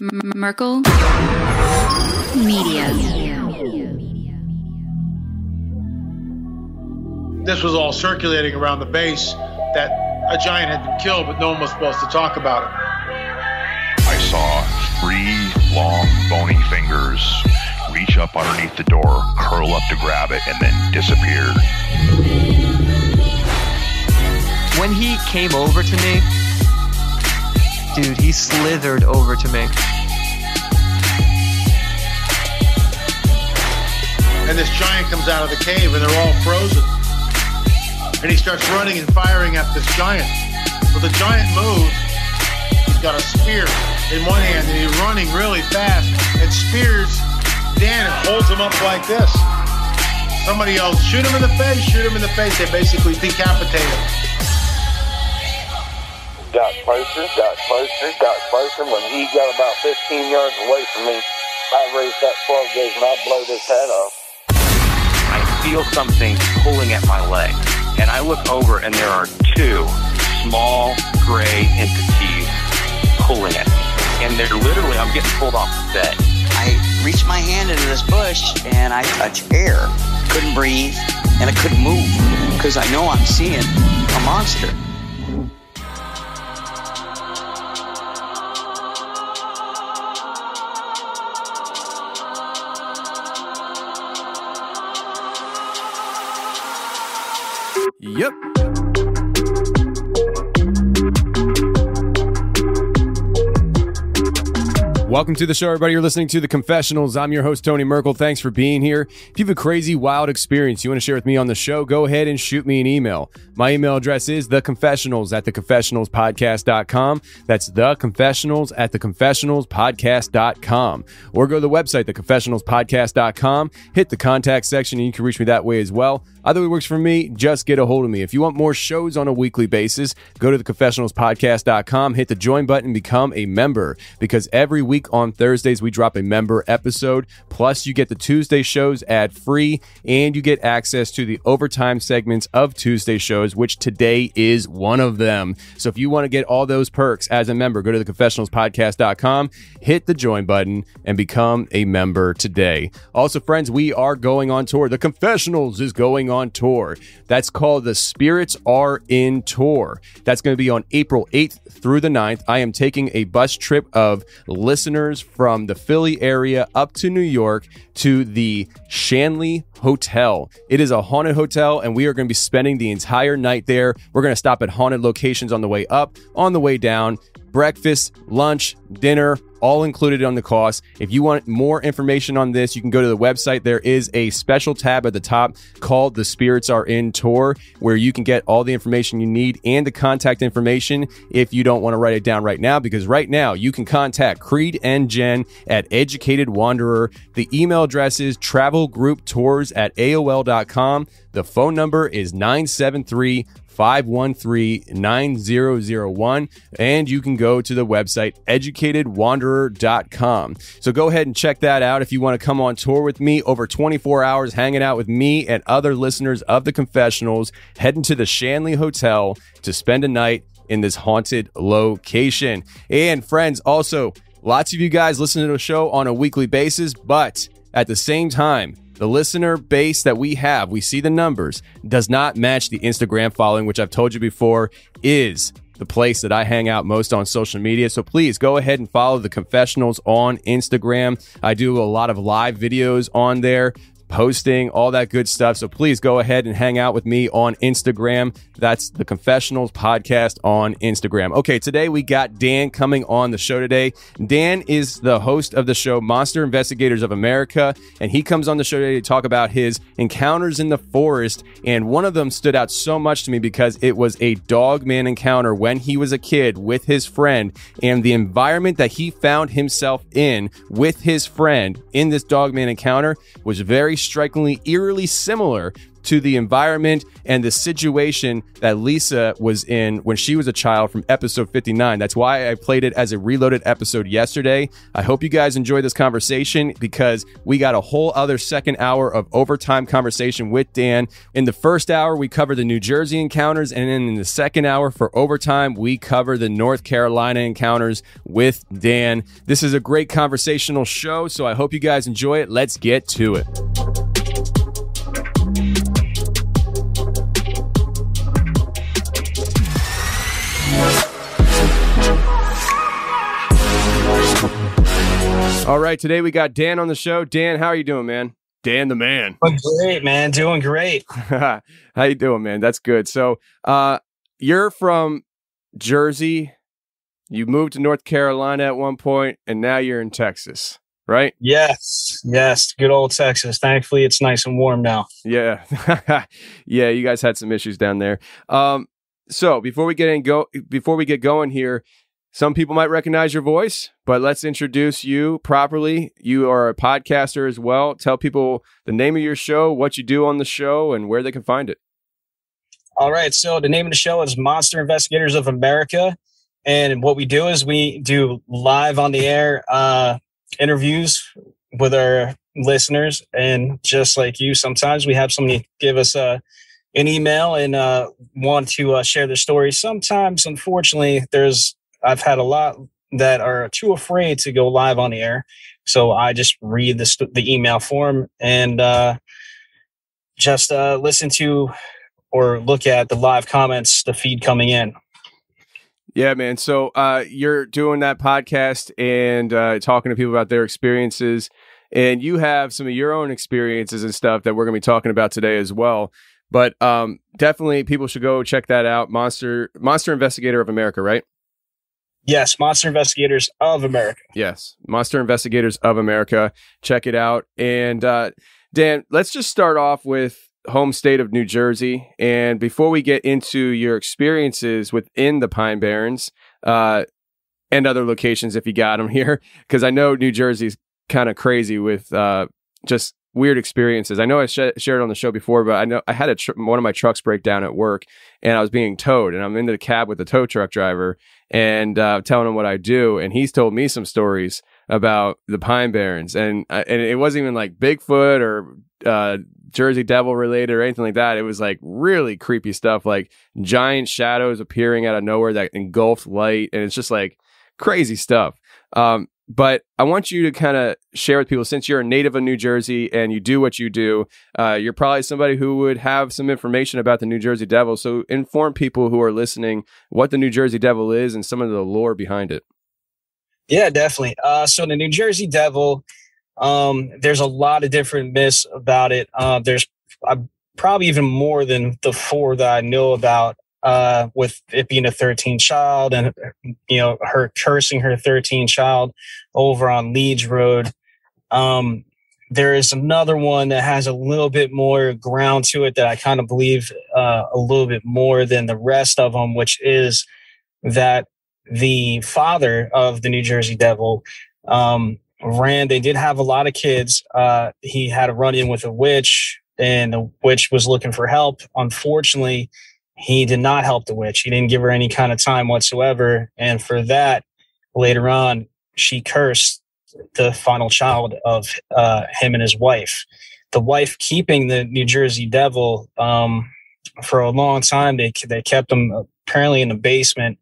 M- Merkel Media. This was all circulating around the base that a giant had been killed, but no one was supposed to talk about it. I saw three long, bony fingers reach up underneath the door, curl up to grab it, and then disappear. When he came over to me, dude, he slithered over to me. And this giant comes out of the cave and they're all frozen. And he starts running and firing at this giant. Well, the giant moves. He's got a spear in one hand and he's running really fast and spears Dan and holds him up like this. Somebody else, shoot him in the face, shoot him in the face. They basically decapitate him. Got closer, got closer, got closer. When he got about 15 yards away from me, I raised that 12 gauge and I blowed his head off. I feel something pulling at my leg. And I look over and there are two small gray entities pulling at me. And they're literally, I'm getting pulled off the bed. I reached my hand into this bush and I touched air. Couldn't breathe and I couldn't move because I know I'm seeing a monster. Yep. Welcome to the show, everybody. You're listening to The Confessionals. I'm your host, Tony Merkel. Thanks for being here. If you have a crazy, wild experience you want to share with me on the show, go ahead and shoot me an email. My email address is theconfessionals at theconfessionalspodcast.com. That's theconfessionals at theconfessionalspodcast.com. Or go to the website, theconfessionalspodcast.com, hit the contact section, and you can reach me that way as well. Either way works for me, just get a hold of me. If you want more shows on a weekly basis, go to theconfessionalspodcast.com, hit the join button, become a member because every week on Thursdays we drop a member episode. Plus, you get the Tuesday shows ad free and you get access to the overtime segments of Tuesday shows, which today is one of them. So if you want to get all those perks as a member, go to theconfessionalspodcast.com, hit the join button, and become a member today. Also, friends, we are going on tour. The Confessionals is going on tour. That's called the Spirits Are in Tour. That's going to be on April 8th through the 9th. I am taking a bus trip of listeners from the Philly area up to New York to the Shanley Hotel. It is a haunted hotel, and we are going to be spending the entire night there. We're going to stop at haunted locations on the way up, on the way down. Breakfast, lunch, dinner, all included on the cost. If you want more information on this, you can go to the website. There is a special tab at the top called The Spirits Are In Tour, where you can get all the information you need and the contact information if you don't want to write it down right now. Because right now, you can contact Creed and Jen at Educated Wanderer. The email address is travelgrouptours at AOL.com. The phone number is 973 513 9001. And you can go to the website educatedwanderer.com. So go ahead and check that out if you want to come on tour with me over 24 hours, hanging out with me and other listeners of the confessionals, heading to the Shanley Hotel to spend a night in this haunted location. And friends, also, lots of you guys listen to the show on a weekly basis, but at the same time, the listener base that we have, we see the numbers, does not match the Instagram following, which I've told you before is the place that I hang out most on social media. So please go ahead and follow the confessionals on Instagram. I do a lot of live videos on there. Posting all that good stuff. So please go ahead and hang out with me on Instagram. That's the Confessionals Podcast on Instagram. Okay, today we got Dan coming on the show today. Dan is the host of the show Monster Investigators of America, and he comes on the show today to talk about his encounters in the forest. And one of them stood out so much to me because it was a dog man encounter when he was a kid with his friend, and the environment that he found himself in with his friend in this dog man encounter was very strikingly, eerily similar to the environment and the situation that Lisa was in when she was a child from episode 59. That's why I played it as a reloaded episode yesterday. I hope you guys enjoy this conversation because we got a whole other second hour of overtime conversation with Dan. In the first hour, we cover the New Jersey encounters, and then in the second hour for overtime, we cover the North Carolina encounters with Dan. This is a great conversational show, so I hope you guys enjoy it. Let's get to it. All right, today we got Dan on the show. Dan, how are you doing, man? Dan the man. Doing great, man. Doing great. how you doing, man? That's good. So, uh, you're from Jersey. You moved to North Carolina at one point, and now you're in Texas, right? Yes, yes. Good old Texas. Thankfully, it's nice and warm now. Yeah, yeah. You guys had some issues down there. Um, so before we get in go, before we get going here, some people might recognize your voice, but let's introduce you properly. You are a podcaster as well. Tell people the name of your show, what you do on the show, and where they can find it. All right. So the name of the show is Monster Investigators of America. And what we do is we do live on the air uh, interviews with our listeners. And just like you, sometimes we have somebody give us a, an email and uh, want to uh, share their story. Sometimes, unfortunately, there's I've had a lot that are too afraid to go live on air. So I just read the, st- the email form and uh, just uh, listen to or look at the live comments, the feed coming in. Yeah, man. So uh, you're doing that podcast and uh, talking to people about their experiences, and you have some of your own experiences and stuff that we're going to be talking about today as well. But um, definitely, people should go check that out. Monster Monster Investigator of America, right? Yes, Monster Investigators of America. Yes, Monster Investigators of America. Check it out. And uh, Dan, let's just start off with home state of New Jersey. And before we get into your experiences within the Pine Barrens uh, and other locations, if you got them here, because I know New Jersey's kind of crazy with uh, just weird experiences. I know I sh- shared on the show before, but I know I had a tr- one of my trucks break down at work, and I was being towed, and I'm in the cab with the tow truck driver, and uh, telling him what I do, and he's told me some stories about the Pine Barrens, and uh, and it wasn't even like Bigfoot or uh, Jersey Devil related or anything like that. It was like really creepy stuff, like giant shadows appearing out of nowhere that engulfed light, and it's just like crazy stuff. Um, but I want you to kind of share with people since you're a native of New Jersey and you do what you do, uh, you're probably somebody who would have some information about the New Jersey Devil. So inform people who are listening what the New Jersey Devil is and some of the lore behind it. Yeah, definitely. Uh, so the New Jersey Devil, um, there's a lot of different myths about it. Uh, there's uh, probably even more than the four that I know about uh, with it being a 13 child and you know her cursing her 13 child over on Leeds Road. Um, there is another one that has a little bit more ground to it that I kind of believe uh, a little bit more than the rest of them, which is that the father of the New Jersey Devil um, ran. They did have a lot of kids. Uh, he had a run in with a witch, and the witch was looking for help. Unfortunately, he did not help the witch. He didn't give her any kind of time whatsoever. And for that, later on, she cursed the final child of uh, him and his wife. The wife keeping the New Jersey Devil um, for a long time. They they kept him apparently in the basement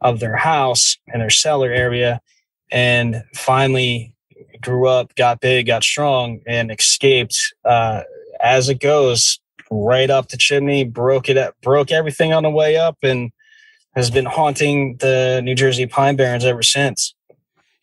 of their house in their cellar area, and finally grew up, got big, got strong, and escaped. Uh, as it goes, right up the chimney, broke it up, broke everything on the way up, and has been haunting the New Jersey Pine Barrens ever since.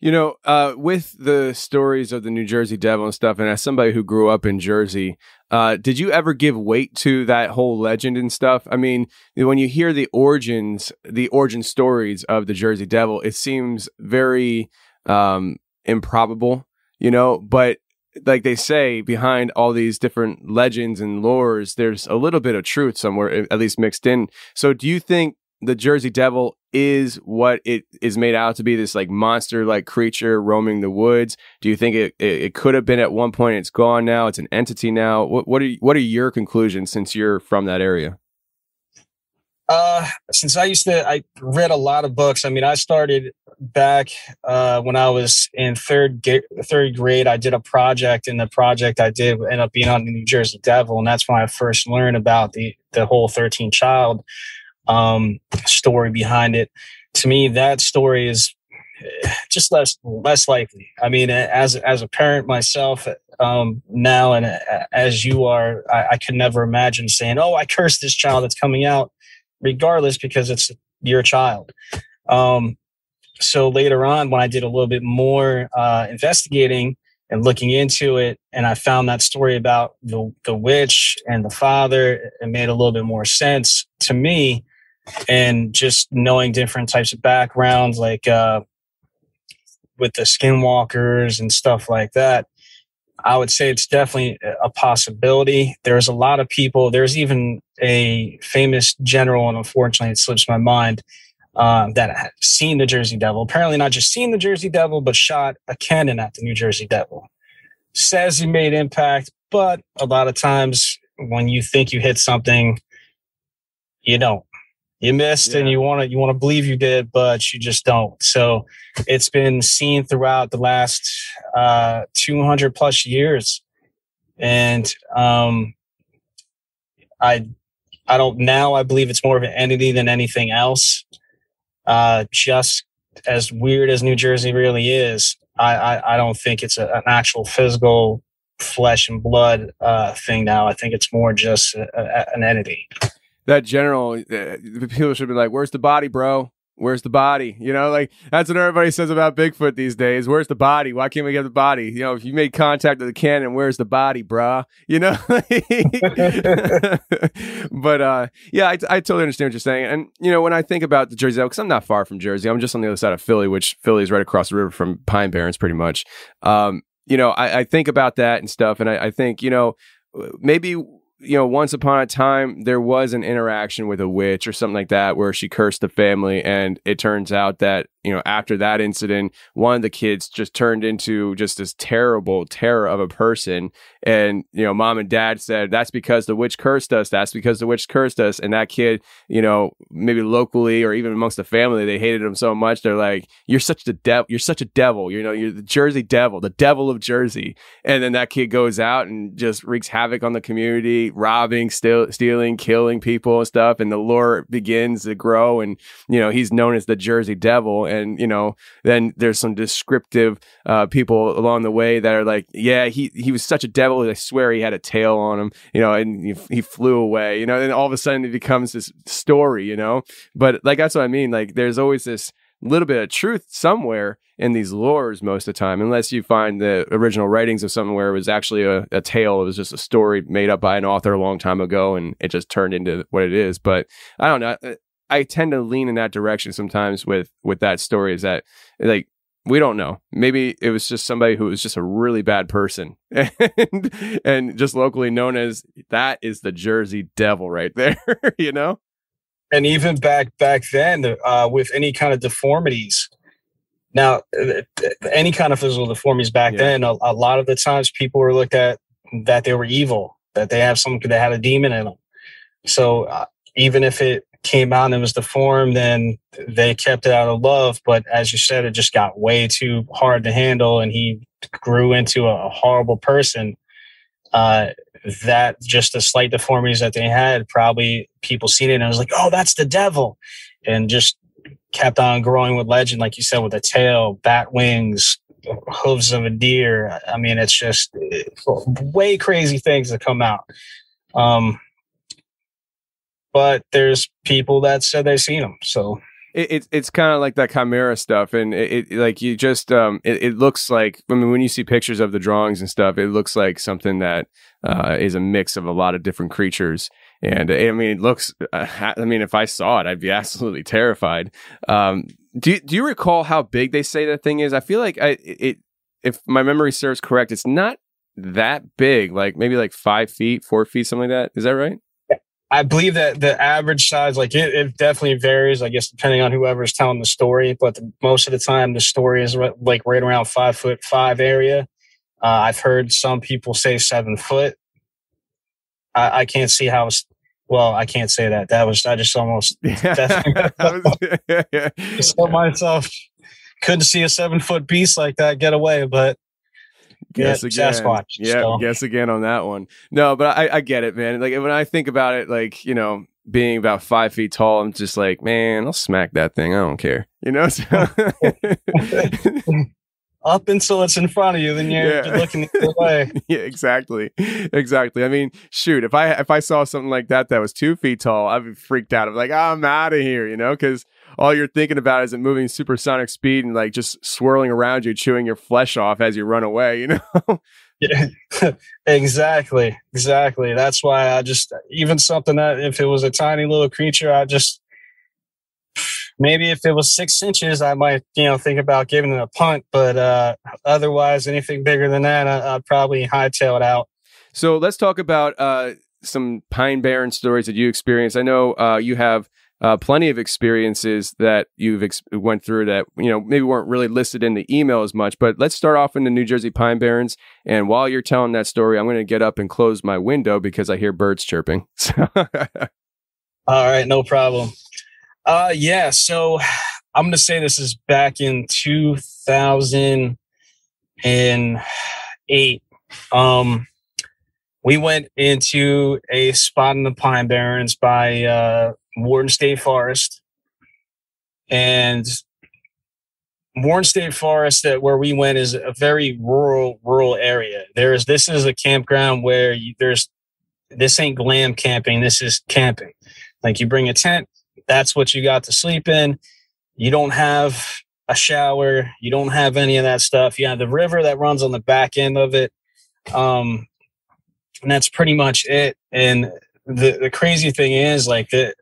You know, uh, with the stories of the New Jersey Devil and stuff, and as somebody who grew up in Jersey, uh, did you ever give weight to that whole legend and stuff? I mean, when you hear the origins, the origin stories of the Jersey Devil, it seems very um, improbable, you know. But like they say, behind all these different legends and lores, there's a little bit of truth somewhere, at least mixed in. So, do you think the Jersey Devil is what it is made out to be this like monster like creature roaming the woods? Do you think it, it, it could have been at one point? It's gone now. It's an entity now. What what are what are your conclusions since you're from that area? Uh, since I used to, I read a lot of books. I mean, I started back uh, when I was in third ga- third grade. I did a project, and the project I did ended up being on the New Jersey Devil, and that's when I first learned about the the whole thirteen child um, story behind it. To me, that story is just less less likely. I mean, as as a parent myself um, now, and as you are, I, I could never imagine saying, "Oh, I curse this child that's coming out." Regardless because it's your child. Um, so later on, when I did a little bit more uh, investigating and looking into it, and I found that story about the the witch and the father, it made a little bit more sense to me. And just knowing different types of backgrounds, like uh, with the skinwalkers and stuff like that, I would say it's definitely a possibility. There's a lot of people. There's even a famous general, and unfortunately, it slips my mind, um, that had seen the Jersey Devil. Apparently, not just seen the Jersey Devil, but shot a cannon at the New Jersey Devil. Says he made impact, but a lot of times when you think you hit something, you don't you missed yeah. and you want to you want to believe you did but you just don't. So it's been seen throughout the last uh 200 plus years. And um i i don't now i believe it's more of an entity than anything else. Uh just as weird as new jersey really is i i, I don't think it's a, an actual physical flesh and blood uh thing now. I think it's more just a, a, an entity that general uh, people should be like, "Where's the body, bro? Where's the body?" You know, like that's what everybody says about Bigfoot these days. Where's the body? Why can't we get the body? You know, if you made contact with the cannon, where's the body, bruh? You know. but uh, yeah, I, I totally understand what you're saying. And you know, when I think about the Jersey, because I'm not far from Jersey, I'm just on the other side of Philly, which Philly is right across the river from Pine Barrens, pretty much. Um, you know, I, I, think about that and stuff, and I, I think you know maybe you know, once upon a time there was an interaction with a witch or something like that where she cursed the family, and it turns out that you know, after that incident, one of the kids just turned into just this terrible terror of a person. And, you know, mom and dad said, that's because the witch cursed us. That's because the witch cursed us. And that kid, you know, maybe locally or even amongst the family, they hated him so much. They're like, you're such the devil. You're such a devil. You know, you're the Jersey devil, the devil of Jersey. And then that kid goes out and just wreaks havoc on the community, robbing, steal, stealing, killing people and stuff. And the lore begins to grow. And, you know, he's known as the Jersey devil and you know then there's some descriptive uh, people along the way that are like yeah he he was such a devil i swear he had a tail on him you know and he, he flew away you know and all of a sudden it becomes this story you know but like that's what i mean like there's always this little bit of truth somewhere in these lores most of the time, unless you find the original writings of something where it was actually a, a, tale. It was just a story made up by an author a long time ago and it just turned into what it is. But I don't know. I tend to lean in that direction sometimes with with that story. Is that like we don't know. Maybe it was just somebody who was just a really bad person and, and just locally known as that is the Jersey Devil right there, you know? And even back back then, uh, with any kind of deformities. Now, uh, any kind of physical deformities back yeah. then, a, a, lot of the times people were looked at that they were evil, that they have some, they had a demon in them. So uh, even if it came out and it was deformed and they kept it out of love. But as you said, it just got way too hard to handle and he grew into a horrible person. Uh, that just the slight deformities that they had, probably people seen it and was like, oh, that's the devil. And just kept on growing with legend, like you said, with a tail, bat wings, hooves of a deer. I mean, it's just way crazy things that come out. Um, but there's people that said they've seen them. So it, it it's kind of like that chimera stuff, and it, it like you just um it, looks like I mean when you see pictures of the drawings and stuff, it looks like something that uh, is a mix of a lot of different creatures. And I mean, it looks. Uh, I mean, if I saw it, I'd be absolutely terrified. Um, do Do you recall how big they say that thing is? I feel like I it. If my memory serves correct, it's not that big. Like maybe like five feet, four feet, something like that. Is that right? I believe that the average size, like it, it definitely varies, I guess, depending on whoever's telling the story. But the, most of the time, the story is like right around five foot five area. Uh, I've heard some people say seven foot. I, I can't see how. It's, well, I can't say that. That was I just almost just told myself couldn't see a seven foot beast like that get away, but guess again. Sasquatch. Yeah, so. guess again on that one. No, but I, I get it, man. Like when I think about it, like you know, being about five feet tall, I'm just like, man, I'll smack that thing. I don't care, you know. So- Up until it's in front of you, then you're, Yeah. looking the other way. yeah, exactly, exactly. I mean, shoot, if I if I saw something like that that was two feet tall, I'd be freaked out. I'm like, I'm out of here, you know, because all you're thinking about is it moving supersonic speed and like just swirling around you, chewing your flesh off as you run away, you know. Yeah, exactly, exactly. That's why I just even something that if it was a tiny little creature, I just maybe if it was six inches, I might you know think about giving it a punt. But uh, otherwise, anything bigger than that, I, I'd probably hightail it out. So let's talk about uh, some Pine Barren stories that you experienced. I know uh, you have uh, plenty of experiences that you've ex- went through that you know maybe weren't really listed in the email as much. But let's start off in the New Jersey Pine Barrens. And while you're telling that story, I'm going to get up and close my window because I hear birds chirping. All right, no problem. Uh yeah, so I'm gonna say this is back in 2008. Um we went into a spot in the Pine Barrens by uh Wharton State Forest. And Wharton State Forest that where we went is a very rural rural area. There's this is a campground where you, there's this ain't glam camping. This is camping. Like you bring a tent, that's what you got to sleep in. You don't have a shower. You don't have any of that stuff. You have the river that runs on the back end of it. Um, and that's pretty much it. And the, the crazy thing is like the,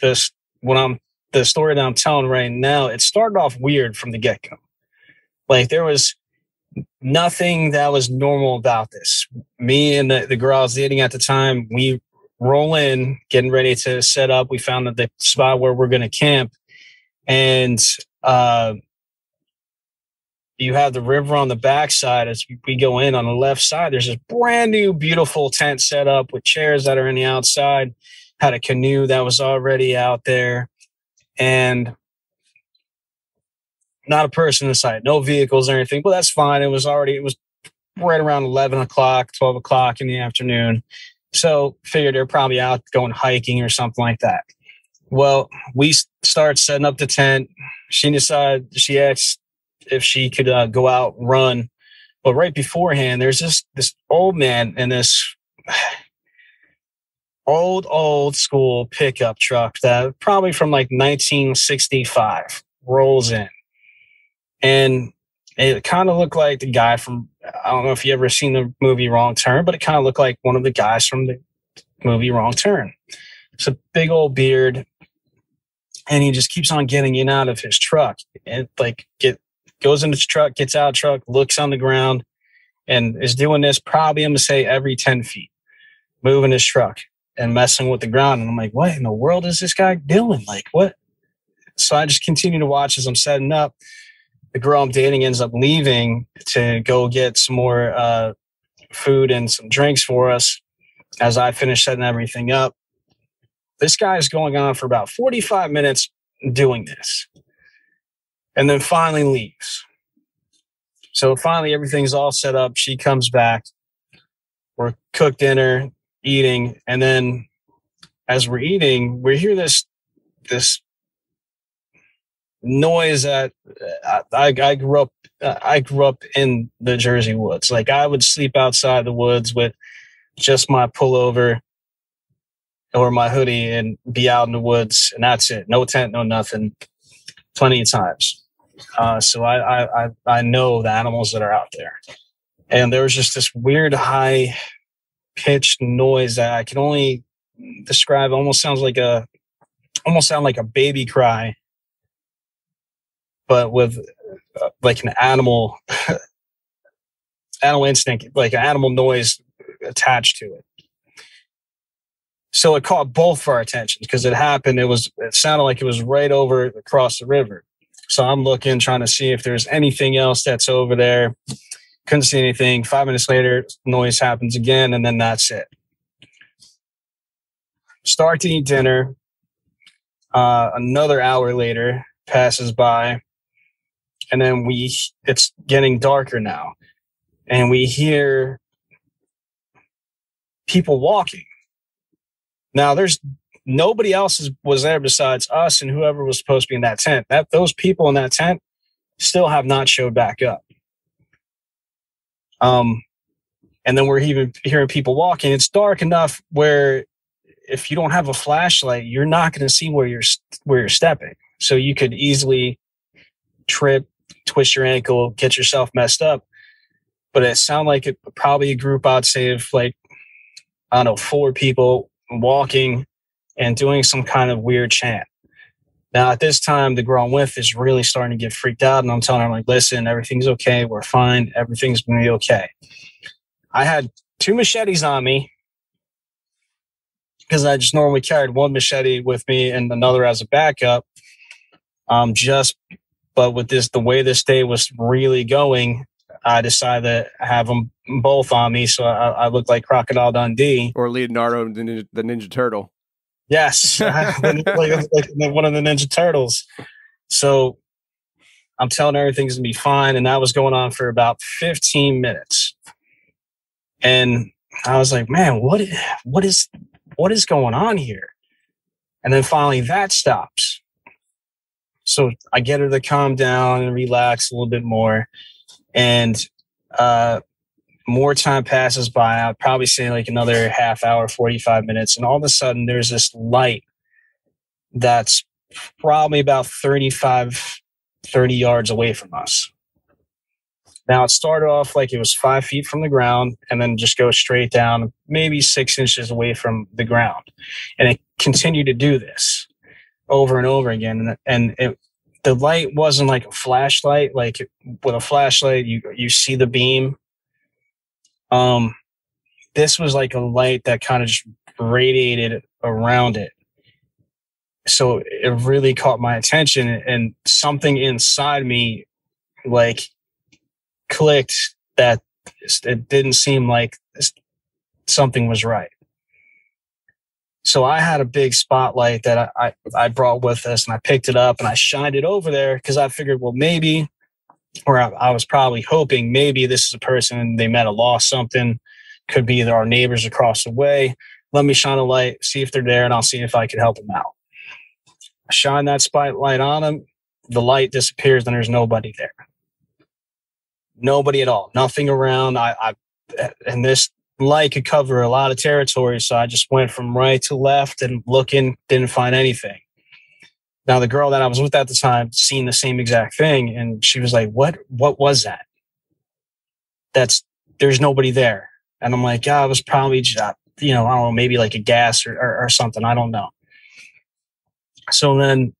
this, when I'm, the story that I'm telling right now, it started off weird from the get go. Like there was nothing that was normal about this. Me and the, the girl I was dating at the time, we roll in, getting ready to set up. We found that the spot where we're going to camp, and uh, you have the river on the backside. As we go in on the left side, there's this brand new, beautiful tent set up with chairs that are in the outside. Had a canoe that was already out there, and not a person inside, no vehicles or anything. But that's fine. It was already it was right around eleven o'clock, twelve o'clock in the afternoon. So figured they're probably out going hiking or something like that. Well, we start setting up the tent. She decided she asked if she could uh, go out run, but right beforehand, there's this this old man in this old old school pickup truck that probably from like 1965 rolls in, and it kind of looked like the guy from I don't know if you ever seen the movie Wrong Turn, but it kind of looked like one of the guys from the movie Wrong Turn. It's a big old beard, and he just keeps on getting in out of his truck. And like get goes into his truck, gets out of truck, looks on the ground, and is doing this probably I'm gonna say every 10 feet, moving his truck and messing with the ground. And I'm like, what in the world is this guy doing? Like what? So I just continue to watch as I'm setting up the girl I'm dating ends up leaving to go get some more uh, food and some drinks for us as I finish setting everything up. This guy is going on for about 45 minutes doing this and then finally leaves. So finally, everything's all set up. She comes back. We're cooked dinner, eating, and then as we're eating, we hear this this noise that uh, I, I grew up uh, I grew up in the Jersey woods. Like I would sleep outside the woods with just my pullover or my hoodie and be out in the woods and that's it. No tent, no nothing. Plenty of times. Uh, so I, I I I know the animals that are out there. And there was just this weird high pitched noise that I can only describe almost sounds like a almost sound like a baby cry but with uh, like an animal animal instinct like an animal noise attached to it So it caught both of our attentions because it happened. It was it sounded like it was right over across the river. So I'm looking, trying to see if there's anything else that's over there. Couldn't see anything. Five minutes later, noise happens again, and then that's it. Start to eat dinner. Uh, another hour later passes by, and then we it's getting darker now, and we hear people walking. Now there's nobody else was there besides us and whoever was supposed to be in that tent. That those people in that tent still have not showed back up. Um, and then we're even hearing people walking. It's dark enough where if you don't have a flashlight, you're not going to see where you're where you're stepping. So you could easily trip, twist your ankle, get yourself messed up. But it sounded like it probably a group I'd say of like I don't know four people walking and doing some kind of weird chant. Now, at this time, the girl I'm with is really starting to get freaked out, and I'm telling her, like, listen, everything's okay. We're fine. Everything's going to be okay. I had two machetes on me because I just normally carried one machete with me and another as a backup. Um, just, but with this, the way this day was really going, I decided to have them both on me, so I, I looked like Crocodile Dundee or Leonardo the Ninja, the Ninja Turtle. Yes, like, like one of the Ninja Turtles. So I'm telling her everything's gonna be fine, and that was going on for about 15 minutes. And I was like, man, what what is what is going on here? And then finally that stops. So I get her to calm down and relax a little bit more. And uh, more time passes by. I'd probably say like another half hour, 45 minutes. And all of a sudden, there's this light that's probably about 35, 30 yards away from us. Now, it started off like it was five feet from the ground and then just go straight down, maybe six inches away from the ground. And it continued to do this over and over again. And, it, the light wasn't like a flashlight. Like with a flashlight, you, you see the beam um, this was like a light that kind of just radiated around it. So it really caught my attention and something inside me like clicked that it didn't seem like something was right. So I had a big spotlight that I, I, I, brought with us and I picked it up and I shined it over there because I figured, well, maybe or I, I was probably hoping maybe this is a person they met a lost something, could be our neighbors across the way. Let me shine a light, see if they're there, and I'll see if I can help them out. I shine that spotlight on them. The light disappears, and there's nobody there. Nobody at all. Nothing around. I, I and this light could cover a lot of territory, so I just went from right to left and looking, didn't find anything. Now the girl that I was with at the time seen the same exact thing, and she was like, "What? What was that? That's there's nobody there." And I'm like, "Yeah, it was probably just, uh, you know, I don't know, maybe like a gas or, or, or something. I don't know." So then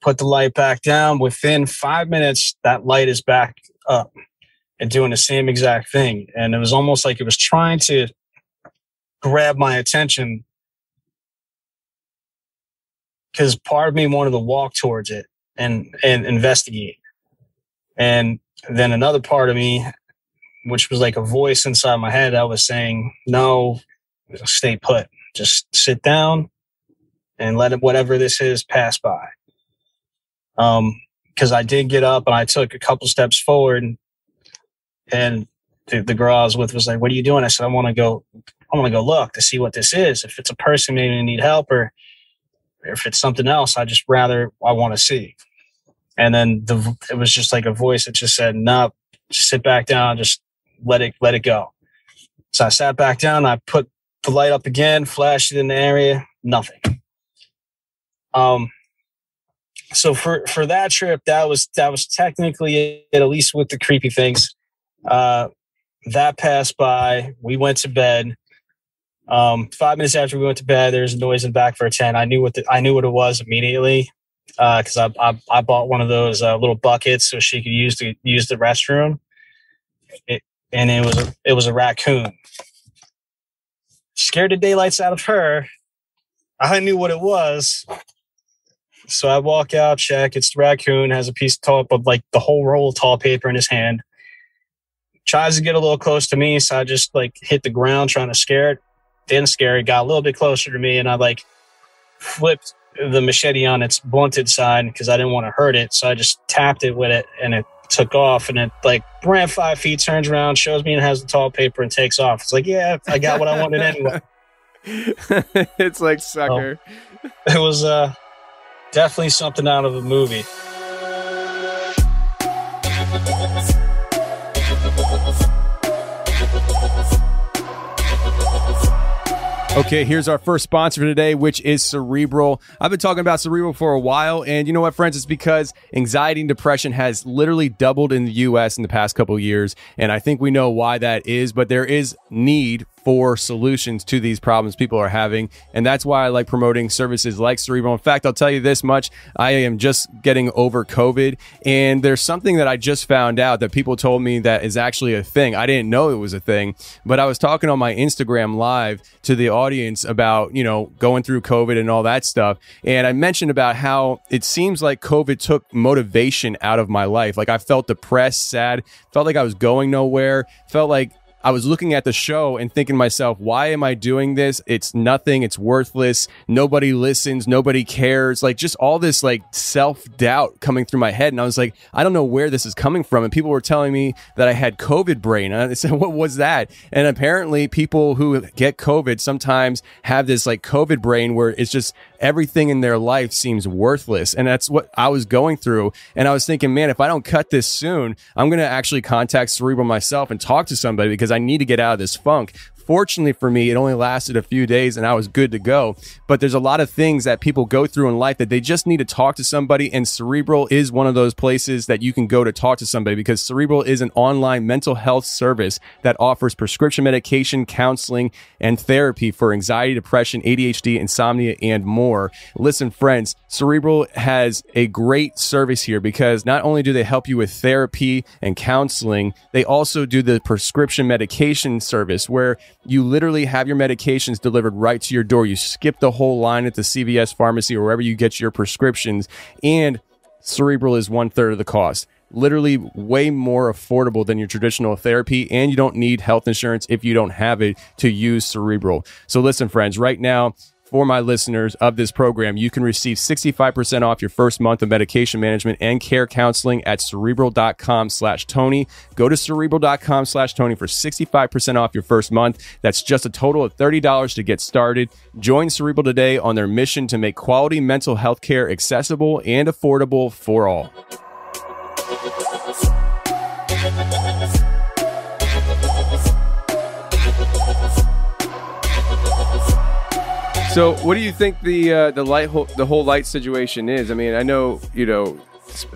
put the light back down. Within five minutes, that light is back up and doing the same exact thing. And it was almost like it was trying to grab my attention because part of me wanted to walk towards it and and investigate. And then another part of me which was like a voice inside my head I was saying no stay put. Just sit down and let it whatever this is pass by. Um because i did get up and i took a couple steps forward and the, the girl i was with was like what are you doing? I said i want to go i want to go look to see what this is. If it's a person maybe need help or if it's something else, I just rather I want to see. And then the it was just like a voice that just said, "No, sit back down, just let it let it go." So I sat back down. I put the light up again, flashed it in the area. Nothing. Um. So for for that trip, that was that was technically it, at least with the creepy things. Uh, that passed by. We went to bed. Um, five minutes after we went to bed, there was a noise in the back for a tent. I knew what the, I knew what it was immediately because uh, I, I, I bought one of those uh, little buckets so she could use to use the restroom. It, and it was a, it was a raccoon. scared the daylights out of her. I knew what it was. So I walk out, check. It's the raccoon, has a piece of tall, of like the whole roll of tall paper in his hand. Tries to get a little close to me. So I just like hit the ground trying to scare it. Didn't scare. Got a little bit closer to me and I like flipped the machete on its blunted side because I didn't want to hurt it. So I just tapped it with it and it took off and it like ran five feet, turns around, shows me and has the tall paper and takes off. It's like, yeah, I got what I wanted anyway. it's like sucker. So, it was uh definitely something out of a movie. Okay, here's our first sponsor for today, which is Cerebral. I've been talking about Cerebral for a while, and you know what, friends? It's because anxiety and depression has literally doubled in the US in the past couple years, and I think we know why that is, but there is need for solutions to these problems people are having. And that's why I like promoting services like Cerebral. In fact, I'll tell you this much I am just getting over COVID. And there's something that I just found out that people told me that is actually a thing. I didn't know it was a thing, but I was talking on my Instagram live to the audience about, you know, going through COVID and all that stuff. And I mentioned about how it seems like COVID took motivation out of my life. Like I felt depressed, sad, felt like I was going nowhere, felt like I was looking at the show and thinking to myself, why am I doing this? It's nothing. It's worthless. Nobody listens. Nobody cares. Like just all this like self doubt coming through my head. And I was like, I don't know where this is coming from. And people were telling me that I had COVID brain. And I said, what was that? And apparently people who get COVID sometimes have this like COVID brain where it's just everything in their life seems worthless. And that's what I was going through. And I was thinking, man, if I don't cut this soon, I'm going to actually contact Cerebral myself and talk to somebody because I need to get out of this funk. Fortunately for me, it only lasted a few days and I was good to go. But there's a lot of things that people go through in life that they just need to talk to somebody. And Cerebral is one of those places that you can go to talk to somebody because Cerebral is an online mental health service that offers prescription medication, counseling, and therapy for anxiety, depression, ADHD, insomnia, and more. Listen, friends, Cerebral has a great service here because not only do they help you with therapy and counseling, they also do the prescription medication service where you literally have your medications delivered right to your door. You skip the whole line at the CVS pharmacy or wherever you get your prescriptions, and Cerebral is one third of the cost. Literally way more affordable than your traditional therapy, and you don't need health insurance if you don't have it to use Cerebral. So, listen, friends, right now, for my listeners of this program, you can receive 65% off your first month of medication management and care counseling at cerebral.com slash Tony. Go to cerebral.com slash Tony for 65% off your first month. That's just a total of $30 to get started. Join Cerebral today on their mission to make quality mental health care accessible and affordable for all. So, what do you think the uh, the light ho- the whole light situation is? I mean, I know you know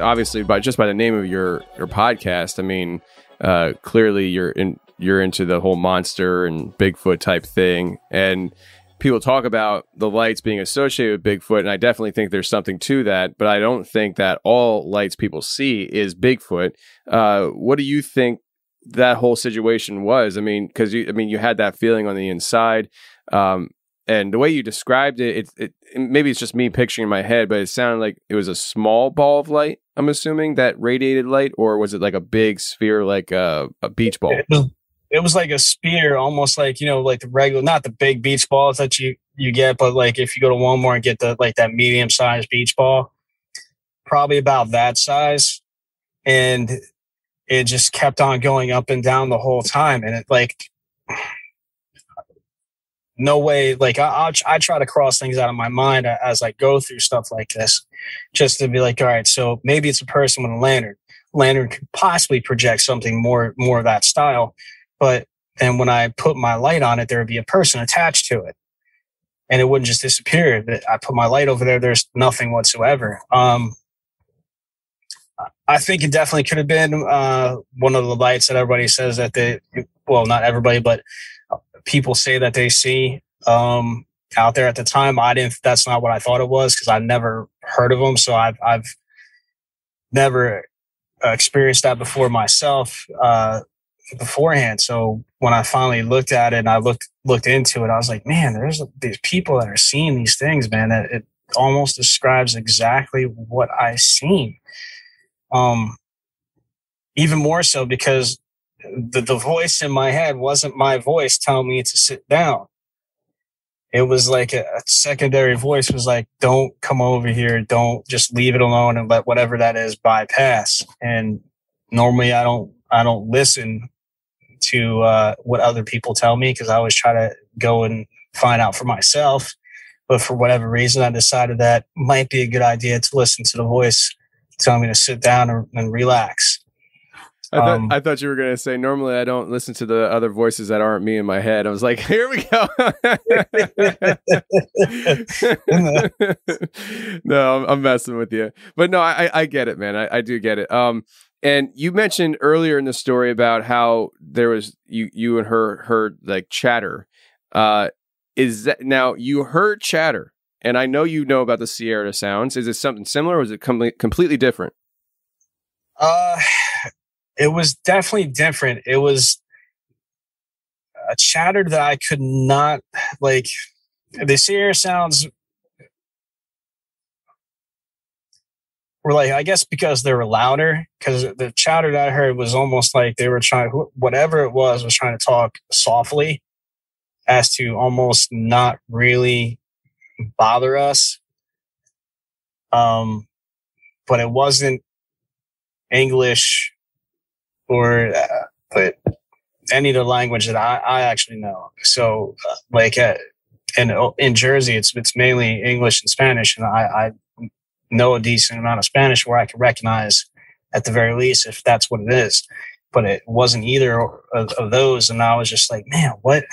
obviously by just by the name of your your podcast. I mean, uh, clearly you're in you're into the whole monster and Bigfoot type thing, and people talk about the lights being associated with Bigfoot, and I definitely think there's something to that. But I don't think that all lights people see is Bigfoot. Uh, what do you think that whole situation was? I mean, because you I mean you had that feeling on the inside. Um, and the way you described it, it, it, maybe it's just me picturing in my head, but it sounded like it was a small ball of light. I'm assuming that radiated light, or was it like a big sphere, like a, a beach ball? It was, it was like a spear, almost like you know, like the regular, not the big beach balls that you you get, but like if you go to Walmart and get the like that medium sized beach ball, probably about that size, and it just kept on going up and down the whole time, and it like no way like I, I try to cross things out of my mind as i go through stuff like this just to be like all right so maybe it's a person with a lantern. Lantern could possibly project something more more of that style but then when i put my light on it there would be a person attached to it. And it wouldn't just disappear. That i put my light over there there's nothing whatsoever. Um I think it definitely could have been uh, one of the lights that everybody says that they, well, not everybody, but people say that they see um, out there at the time. I didn't. That's not what I thought it was because I never heard of them. So I've I've never experienced that before myself. Uh, beforehand. So when I finally looked at it and I looked looked into it, I was like, man, there's these people that are seeing these things, man. That it almost describes exactly what I seen. Um, even more so because the the voice in my head wasn't my voice telling me to sit down. It was like a, a secondary voice was like, "Don't come over here. Don't just leave it alone and let whatever that is bypass." And normally, I don't I don't listen to uh, what other people tell me because I always try to go and find out for myself. But for whatever reason, I decided that might be a good idea to listen to the voice telling me to sit down and, and relax. I thought, Um, I thought you were going to say, normally I don't listen to the other voices that aren't me in my head. I was like, here we go. no, I'm, I'm messing with you. But no, I, I get it, man. I, I do get it. Um, and you mentioned earlier in the story about how there was you you and her heard like chatter. Uh, is that now you heard chatter? And I know you know about the Sierra sounds. Is it something similar, or is it com- completely different? Uh, it was definitely different. It was a chatter that I could not like. The Sierra sounds were like, I guess because they were louder. Because the chatter that I heard was almost like they were trying, whatever it was, was trying to talk softly, as to almost not really bother us. Um, but it wasn't English or uh, but any of the language that I, I actually know. So uh, like uh, in in Jersey, it's it's mainly English and Spanish, and I, I know a decent amount of Spanish where I can recognize at the very least if that's what it is. But it wasn't either of, of those, and I was just like, man, what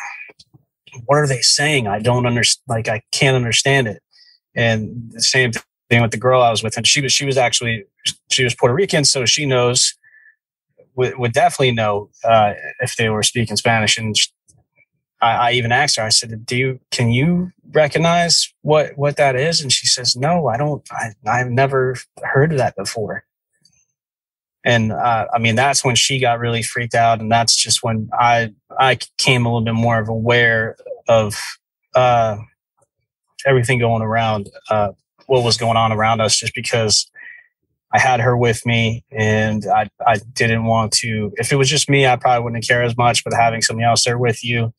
what are they saying? I don't understand. Like I can't understand it. And the same thing with the girl I was with, and she was she was actually she was Puerto Rican, so she knows would, would definitely know uh, if they were speaking Spanish. And I, I even asked her, I said, "Do you can you recognize what what that is?" And she says, "No, I don't. I, I've never heard of that before." And uh, I mean, that's when she got really freaked out, and that's just when I I came a little bit more of aware of uh, everything going around, uh, what was going on around us, just because I had her with me, and I I didn't want to. If it was just me, I probably wouldn't care as much. But having somebody else there with you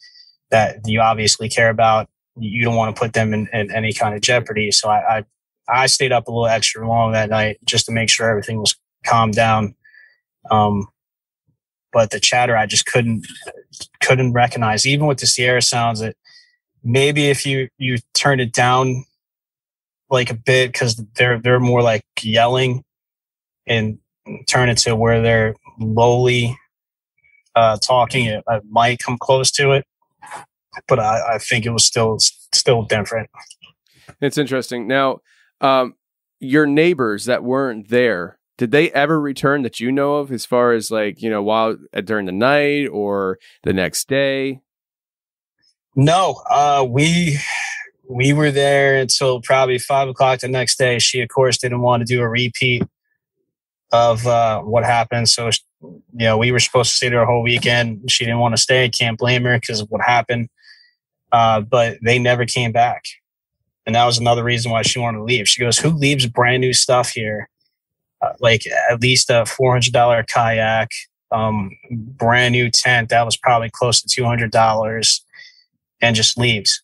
that you obviously care about, you don't want to put them in, in any kind of jeopardy. So I, I I stayed up a little extra long that night just to make sure everything was calmed down. Um, but the chatter I just couldn't couldn't recognize, even with the Sierra sounds. That maybe if you you turn it down like a bit because they're they're more like yelling and turn it to where they're lowly uh, talking, it, might come close to it. But I, I think it was still still different. It's interesting. Now, um, your neighbors that weren't there, did they ever return that you know of, as far as like you know, while uh, during the night or the next day? No, uh, we we were there until probably five o'clock the next day. She, of course, didn't want to do a repeat of uh, what happened. So, you know, we were supposed to stay there a whole weekend. She didn't want to stay. Can't blame her because of what happened. Uh, but they never came back. And that was another reason why she wanted to leave. She goes, Who leaves brand new stuff here? Uh, like at least a $400 kayak, um, brand new tent that was probably close to $200 and just leaves.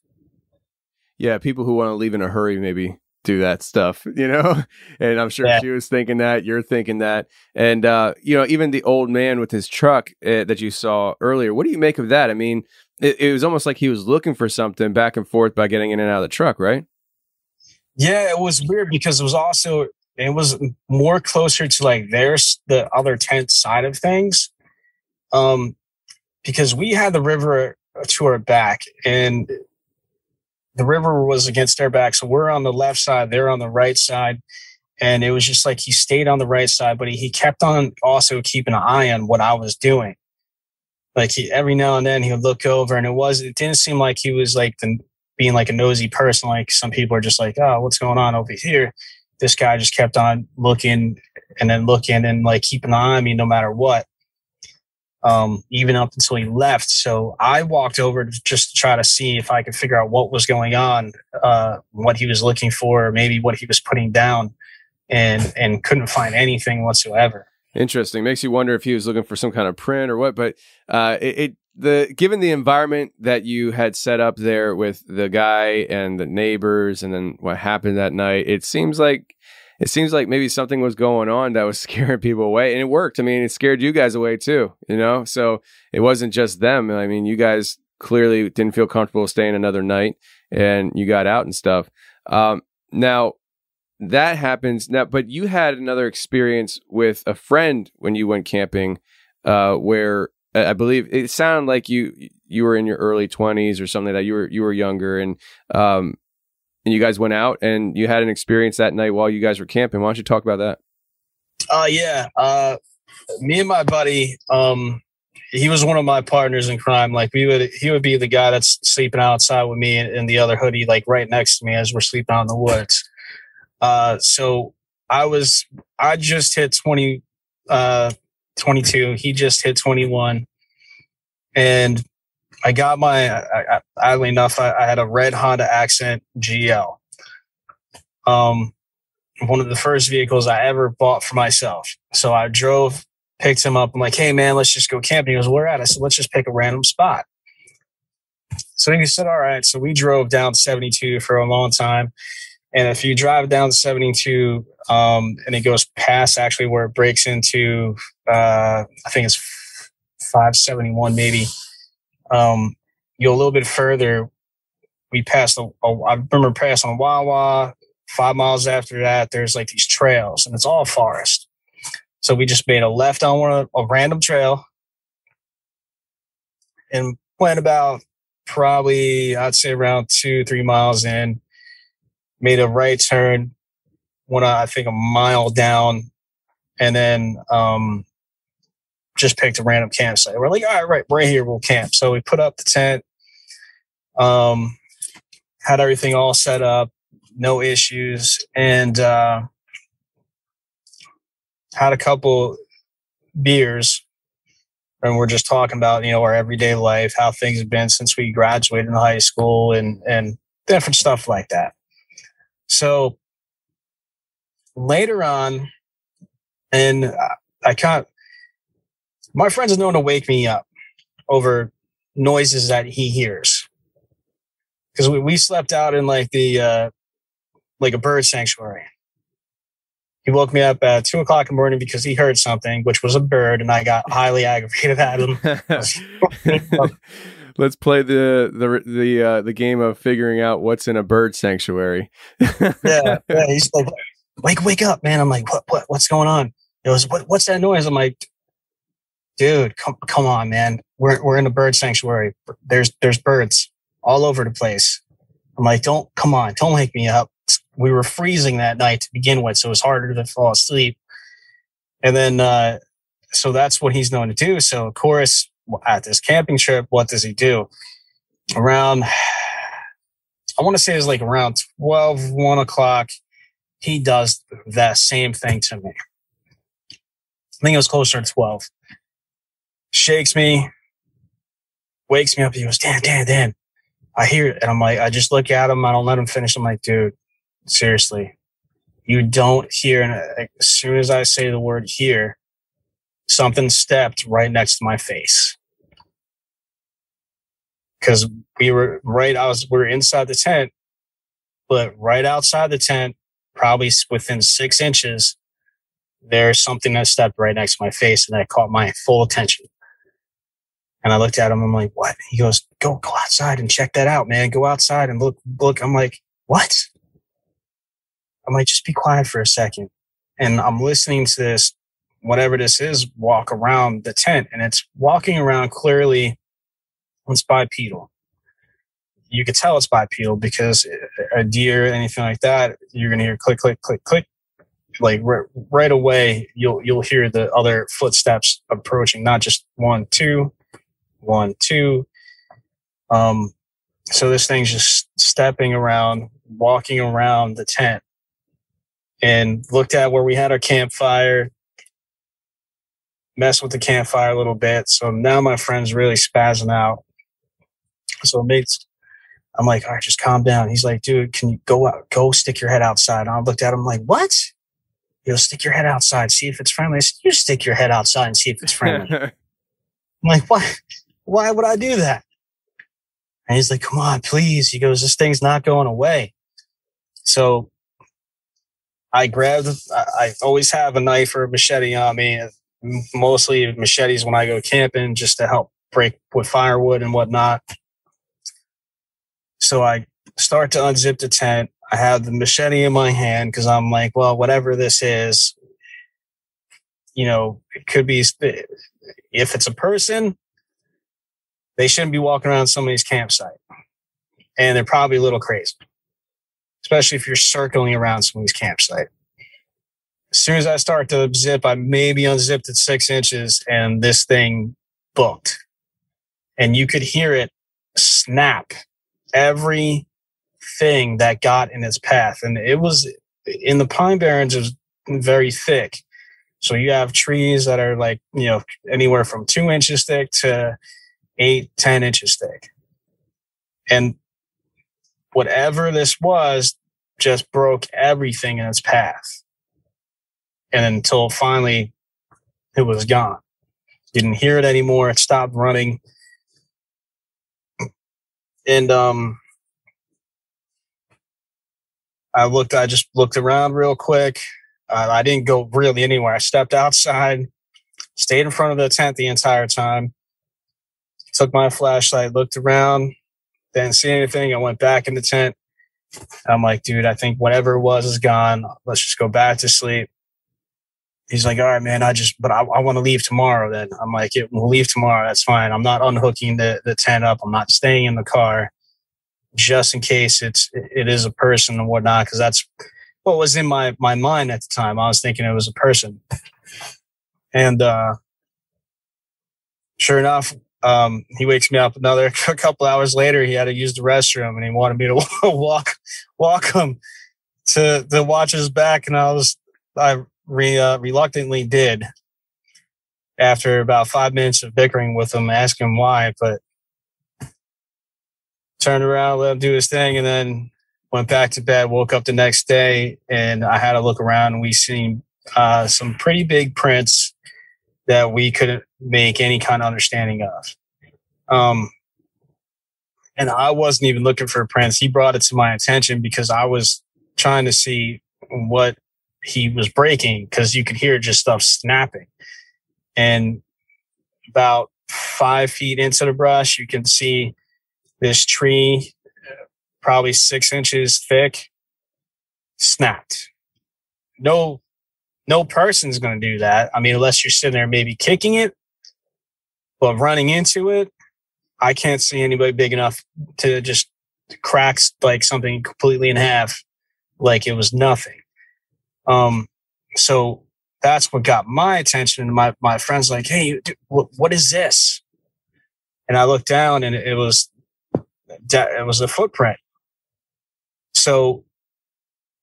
Yeah, people who want to leave in a hurry maybe do that stuff, you know? And I'm sure Yeah. she was thinking that, you're thinking that. And, uh, you know, even the old man with his truck uh, that you saw earlier, what do you make of that? I mean, it, it was almost like he was looking for something back and forth by getting in and out of the truck, right? Yeah, it was weird because it was also it was more closer to like there's the other tent side of things. Um because we had the river to our back and the river was against our back. So we're on the left side, they're on the right side. And it was just like he stayed on the right side, but he, he kept on also keeping an eye on what I was doing. Like he, every now and then he would look over and it was, it didn't seem like he was like the, being like a nosy person. Like some people are just like, oh, what's going on over here? This guy just kept on looking and then looking and like keeping an eye on me no matter what. Um, even up until he left. So I walked over to just to try to see if I could figure out what was going on, uh, what he was looking for, maybe what he was putting down, and and couldn't find anything whatsoever. Interesting. Makes you wonder if he was looking for some kind of print or what. But uh, it, it the given the environment that you had set up there with the guy and the neighbors, and then what happened that night, it seems like it seems like maybe something was going on that was scaring people away, and it worked. I mean, it scared you guys away too, you know. So it wasn't just them. I mean, you guys clearly didn't feel comfortable staying another night, and you got out and stuff. Um, now that happens now, but you had another experience with a friend when you went camping, uh, where I believe it sounded like you you were in your early twenties or something like that. You were you were younger, and um, and you guys went out and you had an experience that night while you guys were camping. Why don't you talk about that? Uh yeah. Uh me and my buddy, um, he was one of my partners in crime. Like we would he would be the guy that's sleeping outside with me in the other hoodie, like right next to me as we're sleeping out in the woods. Uh so I was I just hit 20 uh 22. He just hit 21. And I got my, I, I, oddly enough, I, I, had a red Hyundai Accent GL. Um, one of the first vehicles I ever bought for myself. So I drove, picked him up. I'm like, hey, man, let's just go camping. He goes, where at? I said, let's just pick a random spot. So he said, all right. So we drove down 72 for a long time. And if you drive down 72, um, and it goes past actually where it breaks into, uh, I think it's 571 maybe um, you go a little bit further. We passed. A, a, I remember passing Wawa. Five miles after that, there's like these trails, and it's all forest. So we just made a left on one a random trail, and went about probably I'd say around two three miles in. Made a right turn, went I think a mile down, and then um, just picked a random campsite. We're like, all right, right, right here, we'll camp. So we put up the tent, um, had everything all set up, no issues, and uh, had a couple beers. And we're just talking about, you know, our everyday life, how things have been since we graduated in high school and, and different stuff like that. So later on, and I can't, my friend is known to wake me up over noises that he hears. Because we, we slept out in like the uh, like a bird sanctuary. He woke me up at two o'clock in the morning because he heard something, which was a bird, and I got highly aggravated at him. Let's play the the the uh, the game of figuring out what's in a bird sanctuary. yeah, yeah, he's like, "Wake, wake up, man!" I'm like, "What, what, what's going on?" It was, "What, what's that noise?" I'm like, dude, come, come on, man. We're, we're in a bird sanctuary. There's, there's birds all over the place. I'm like, don't, come on, don't wake me up. We were freezing that night to begin with, so it was harder to fall asleep. And then, uh, so that's what he's known to do. So, of course, at this camping trip, what does he do? Around, I want to say it's like around 12, 1 o'clock, he does that same thing to me. I think it was closer to 12 shakes me, wakes me up. He goes, Dan, Dan, Dan. I hear it. And I'm like, I just look at him. I don't let him finish. I'm like, dude, seriously, you don't hear. And as soon as I say the word here, something stepped right next to my face. Cause we were right. I was, we are inside the tent, but right outside the tent, probably within six inches, there's something that stepped right next to my face and that caught my full attention. And I looked at him. I'm like, what? He goes, go, go outside and check that out, man. Go outside and look, look. I'm like, what? I'm like, just be quiet for a second. And I'm listening to this, whatever this is, walk around the tent and it's walking around clearly. It's bipedal. You could tell it's bipedal because a deer, anything like that, you're going to hear click, click, click, click. Like r- right away, you'll, you'll hear the other footsteps approaching, not just one, two, one, two. Um, so this thing's just stepping around, walking around the tent and looked at where we had our campfire. mess with the campfire a little bit. So now my friend's really spazzing out. So it makes I'm like, all right, just calm down. He's like, dude, can you go out, go stick your head outside? And I looked at him like, what? You know, stick your head outside, see if it's friendly. I said, you stick your head outside and see if it's friendly. I'm like, why? Why would I do that? And he's like, come on, please. He goes, this thing's not going away. So I grabbed, I, always have a knife or a machete on me, mostly machetes when I go camping just to help break with firewood and whatnot. So I start to unzip the tent. I have the machete in my hand because I'm like, well, whatever this is, you know, it could be, if it's a person, they shouldn't be walking around somebody's campsite. And they're probably a little crazy, especially if you're circling around somebody's campsite. As soon as I start to zip, I maybe unzipped at six inches and this thing booked. And you could hear it snap every thing that got in its path. And it was in the Pine Barrens, it was very thick. So you have trees that are like, you know, anywhere from two inches thick to eight, ten inches thick. And whatever this was just broke everything in its path. And until finally it was gone. Didn't hear it anymore. It stopped running. And um I looked, I just looked around real quick. Uh, I didn't go really anywhere. I stepped outside, stayed in front of the tent the entire time, took my flashlight, looked around, didn't see anything. I went back in the tent. I'm like, dude, I think whatever it was is gone. Let's just go back to sleep. He's like, all right, man, I just, but I, I want to leave tomorrow then. I'm like, yeah, we'll leave tomorrow. That's fine. I'm not unhooking the, the tent up. I'm not staying in the car just in case it's it is a person and whatnot because that's what was in my my mind at the time i was thinking it was a person and uh sure enough um he wakes me up another a couple hours later he had to use the restroom and he wanted me to walk walk him to to watch his back and i was i re, uh, reluctantly did after about five minutes of bickering with him asking why but turned around, let him do his thing, and then went back to bed. Woke up the next day, and I had to look around, and we seen uh, some pretty big prints that we couldn't make any kind of understanding of. Um, and I wasn't even looking for prints. He brought it to my attention because I was trying to see what he was breaking because you could hear just stuff snapping. And about five feet into the brush, you can see this tree, probably six inches thick, snapped. No, no person's going to do that. I mean, unless you're sitting there maybe kicking it, but running into it, I can't see anybody big enough to just cracks like something completely in half, like it was nothing. Um, so that's what got my attention. And my, my friend's like, Hey, dude, what, what is this? And I looked down and it was it was a footprint. So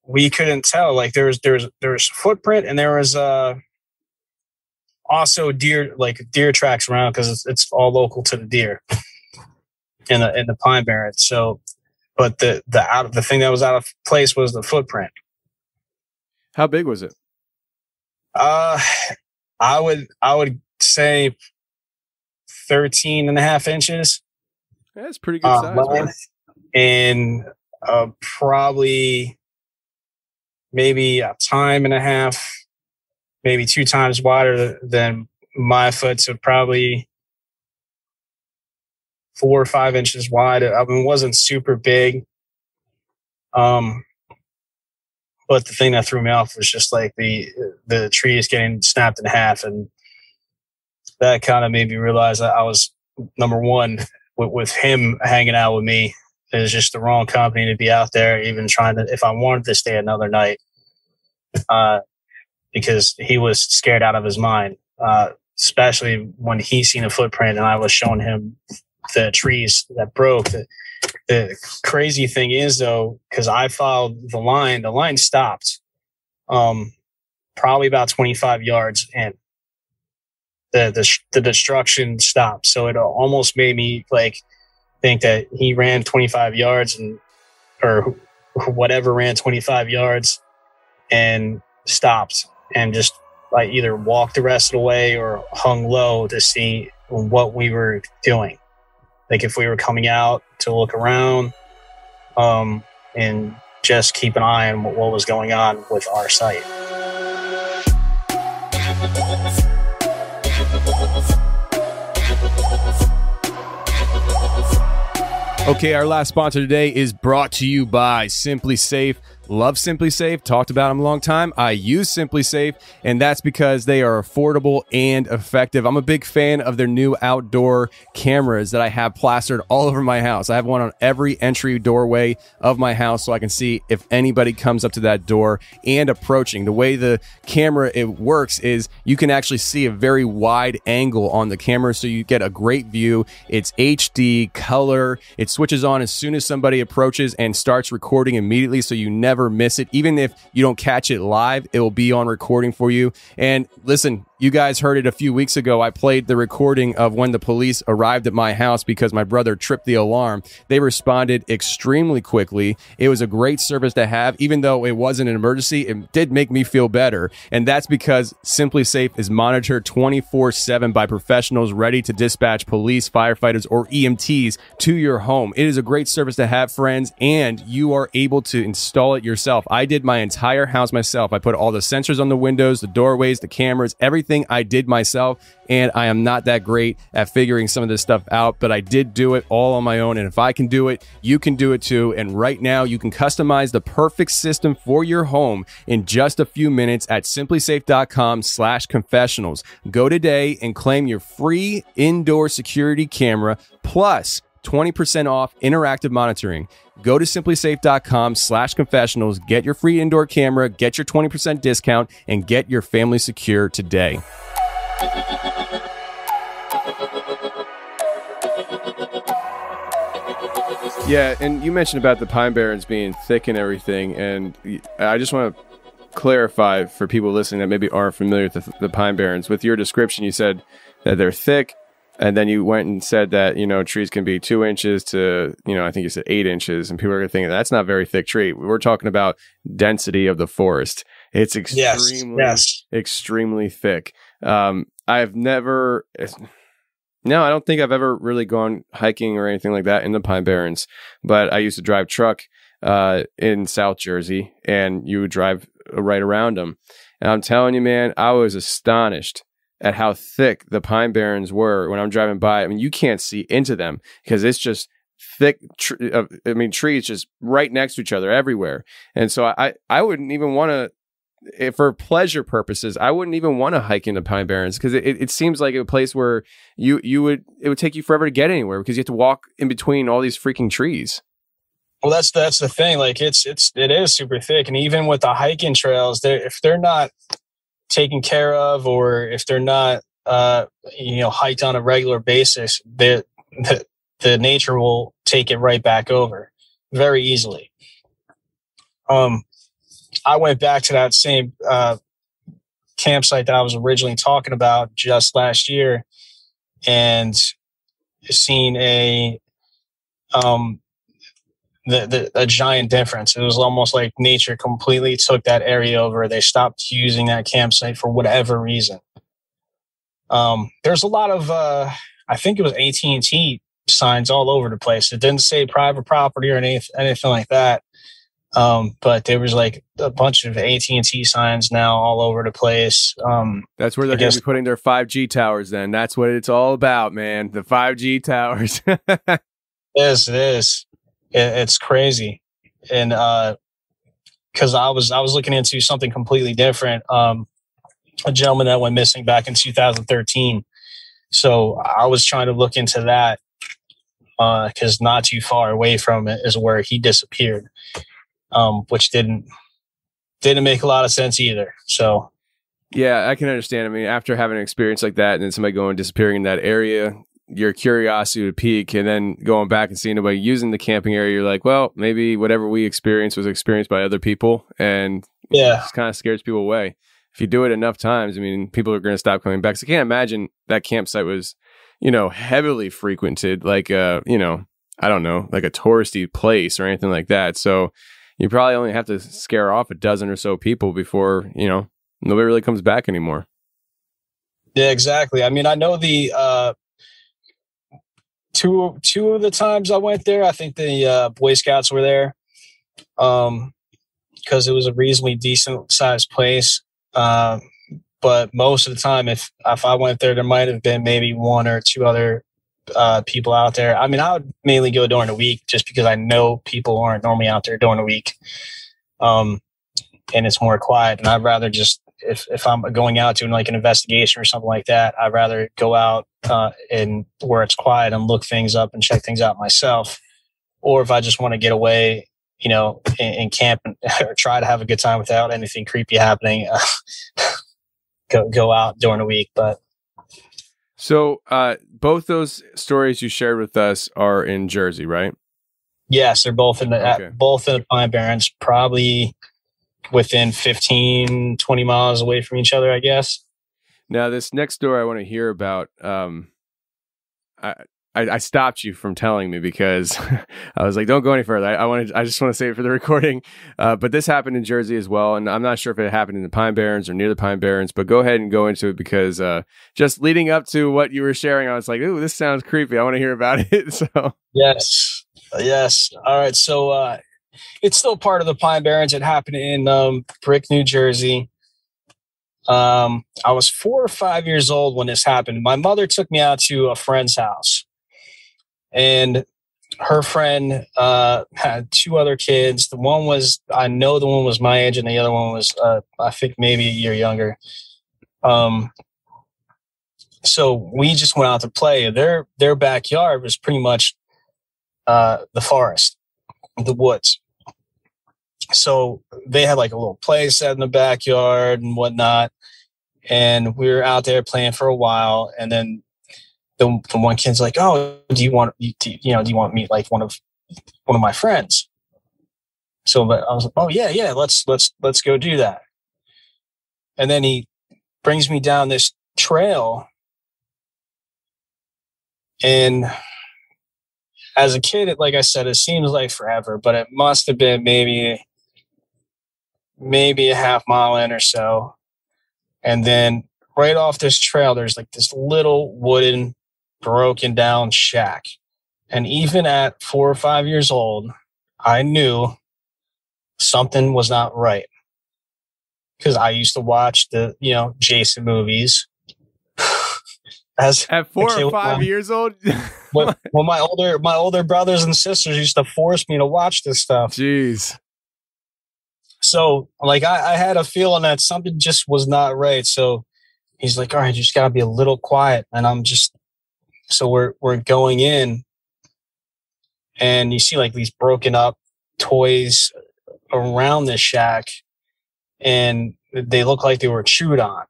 we couldn't tell. Like there was there's there's a footprint and there was uh also deer like deer tracks around because it's, it's all local to the deer in the in the pine barrens. So, but the the out of the thing that was out of place was the footprint. How big was it? Uh, I would I would say 13 and a half inches. That's pretty good uh, size. and uh, probably maybe a time and a half, maybe two times wider than my foot. So probably four or five inches wide. I mean, it wasn't super big. Um, but the thing that threw me off was just like the the tree is getting snapped in half, and that kind of made me realize that I was number one with, with him hanging out with me is just the wrong company to be out there, even trying to, if I wanted to stay another night, uh, because he was scared out of his mind, uh, especially when he seen a footprint and I was showing him the trees that broke. The, the crazy thing is though, because I followed the line, the line stopped, um, probably about 25 yards in. the the, the destruction stopped. So it almost made me like think that he ran 25 yards and or whatever ran 25 yards and stopped and just like either walked the rest of the way or hung low to see what we were doing. Like if we were coming out to look around, um, and just keep an eye on what was going on with our site. Okay, our last sponsor today is brought to you by SimpliSafe. Love SimpliSafe, talked about them a long time. I use SimpliSafe, and that's because they are affordable and effective. I'm a big fan of their new outdoor cameras that I have plastered all over my house. I have one on every entry doorway of my house so I can see if anybody comes up to that door and approaching. The way the camera it works is you can actually see a very wide angle on the camera so you get a great view. It's HD color. It switches on as soon as somebody approaches and starts recording immediately so you never miss it. Even if you don't catch it live, it will be on recording for you. And listen, you guys heard it a few weeks ago. I played the recording of when the police arrived at my house because my brother tripped the alarm. They responded extremely quickly. It was a great service to have. Even though it wasn't an emergency, it did make me feel better. And that's because SimpliSafe is monitored 24 7 by professionals ready to dispatch police, firefighters, or EMTs to your home. It is a great service to have, friends, and you are able to install it yourself. I did my entire house myself. I put all the sensors on the windows, the doorways, the cameras, everything I did myself. And I am not that great at figuring some of this stuff out, but I did do it all on my own. And if I can do it, you can do it too. And right now, you can customize the perfect system for your home in just a few minutes at simplisafe.com slash confessionals. Go today and claim your free indoor security camera plus 20% off interactive monitoring. Go to simplisafe.com slash confessionals, get your free indoor camera, get your 20% discount, and get your family secure today. Yeah, and you mentioned about the Pine Barrens being thick and everything, and I just want to clarify for people listening that maybe aren't familiar with the, the Pine Barrens. With your description, you said that they're thick, and then you went and said that you know trees can be two inches to you know I think you said eight inches, and people are thinking that's not a very thick tree. We're talking about density of the forest. It's extremely, yes, yes. extremely thick. Um, I've never. No, I don't think I've ever really gone hiking or anything like that in the Pine Barrens. But I used to drive truck uh, in South Jersey, and you would drive right around them. And I'm telling you, man, I was astonished at how thick the Pine Barrens were when I'm driving by. I mean, you can't see into them because it's just thick. Tr- uh, I mean, trees just right next to each other everywhere. And so I, I wouldn't even want to if for pleasure purposes, I wouldn't even want to hike into Pine Barrens because it, it seems like a place where you you would it would take you forever to get anywhere because you have to walk in between all these freaking trees. Well, that's that's the thing. Like it's it's it is super thick, and even with the hiking trails, they if they're not taken care of or if they're not uh, you know hiked on a regular basis, the, the the nature will take it right back over very easily. Um, I went back to that same uh, campsite that I was originally talking about just last year and seen a um the, the a giant difference. It was almost like nature completely took that area over. They stopped using that campsite for whatever reason. Um, there's a lot of uh, I think it was AT and T signs all over the place. It didn't say private property or anything, anything like that. Um, but there was like a bunch of AT and T signs now all over the place. Um, That's where they're going to be putting their 5G towers. Then that's what it's all about, man. The 5G towers. yes, it is. It, it's crazy, and uh, because uh, I was I was looking into something completely different. Um, a gentleman that went missing back in 2013. So I was trying to look into that because uh, not too far away from it is where he disappeared um, which didn't didn't make a lot of sense either. So, yeah, I can understand. I mean, after having an experience like that, and then somebody going disappearing in that area, your curiosity would peak, and then going back and seeing nobody using the camping area, you're like, well, maybe whatever we experienced was experienced by other people, and yeah, it kind of scares people away. if you do it enough times, I mean, people are going to stop coming back. So I can't imagine that campsite was, you know, heavily frequented, like uh, you know, I don't know, like a touristy place or anything like that. So you probably only have to scare off a dozen or so people before you know nobody really comes back anymore. Yeah, exactly. I mean, I know the uh, two two of the times I went there, I think the uh, Boy Scouts were there, um, because it was a reasonably decent sized place. Uh, but most of the time, if if I went there, there might have been maybe one or two other uh, people out there. I mean, I would mainly go during the week just because I know people aren't normally out there during the week, um, and it's more quiet. And I'd rather just if if I'm going out doing like an investigation or something like that, I'd rather go out uh, and where it's quiet and look things up and check things out myself. Or if I just want to get away, you know, and, and camp and, or try to have a good time without anything creepy happening, uh, go go out during the week. But so uh, both those stories you shared with us are in Jersey, right? Yes, they're both in the Okay. at, both in the Pine Barrens, probably within 15, 20 miles away from each other, I guess. Now, this next story I want to hear about. Um, I, I I stopped you from telling me because I was like, "Don't go any further." I, I wanted, I just want to say it for the recording. Uh, but this happened in Jersey as well, and I'm not sure if it happened in the Pine Barrens or near the Pine Barrens. But go ahead and go into it because uh, just leading up to what you were sharing, I was like, "Ooh, this sounds creepy. I want to hear about it." So, Yes. Yes. All right. So uh, it's still part of the Pine Barrens. It happened in um, Brick, New Jersey. Um, I was four or five years old when this happened. My mother took me out to a friend's house, and her friend uh, had two other kids. The one was, I know the one was my age, and the other one was, uh, I think, maybe a year younger. Um, so we just went out to play. Their their backyard was pretty much uh, the forest, the woods. So they had like a little play set in the backyard and whatnot. And we were out there playing for a while. And then the, the one kid's like, Oh, do you want, you, do, you know, do you want to meet like one of, one of my friends? So I was like, Oh yeah, yeah, let's, let's, let's go do that. And then he brings me down this trail and as a kid, it, like I said, it seems like forever, but it must have been maybe maybe a half mile in or so. And then right off this trail, there's like this little wooden, broken down shack. And even at four or five years old, I knew something was not right. Because I used to watch the, you know, Jason movies. As at four or five well, years old, when my older my older brothers and sisters used to force me to watch this stuff. jeez, So like I, I had a feeling that something just was not right. So he's like, all right, you just gotta be a little quiet. And I'm just so we're we're going in and you see like these broken up toys around this shack and they look like they were chewed on.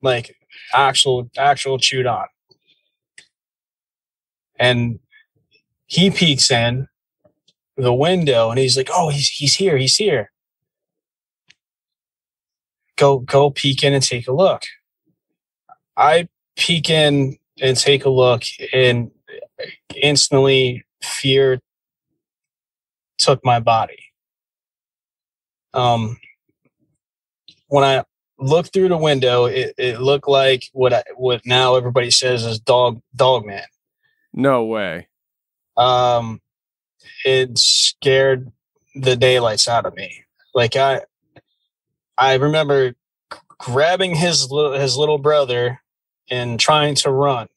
Like actual actual chewed on. And he peeks in the window and he's like, "Oh, he's he's here, he's here." Go go peek in and take a look. I peek in and take a look, and instantly fear took my body. Um, when I looked through the window, it, it looked like what I, what now everybody says is dog dog man. no way. um it scared the daylights out of me. Like i i remember grabbing his his little brother and trying to run.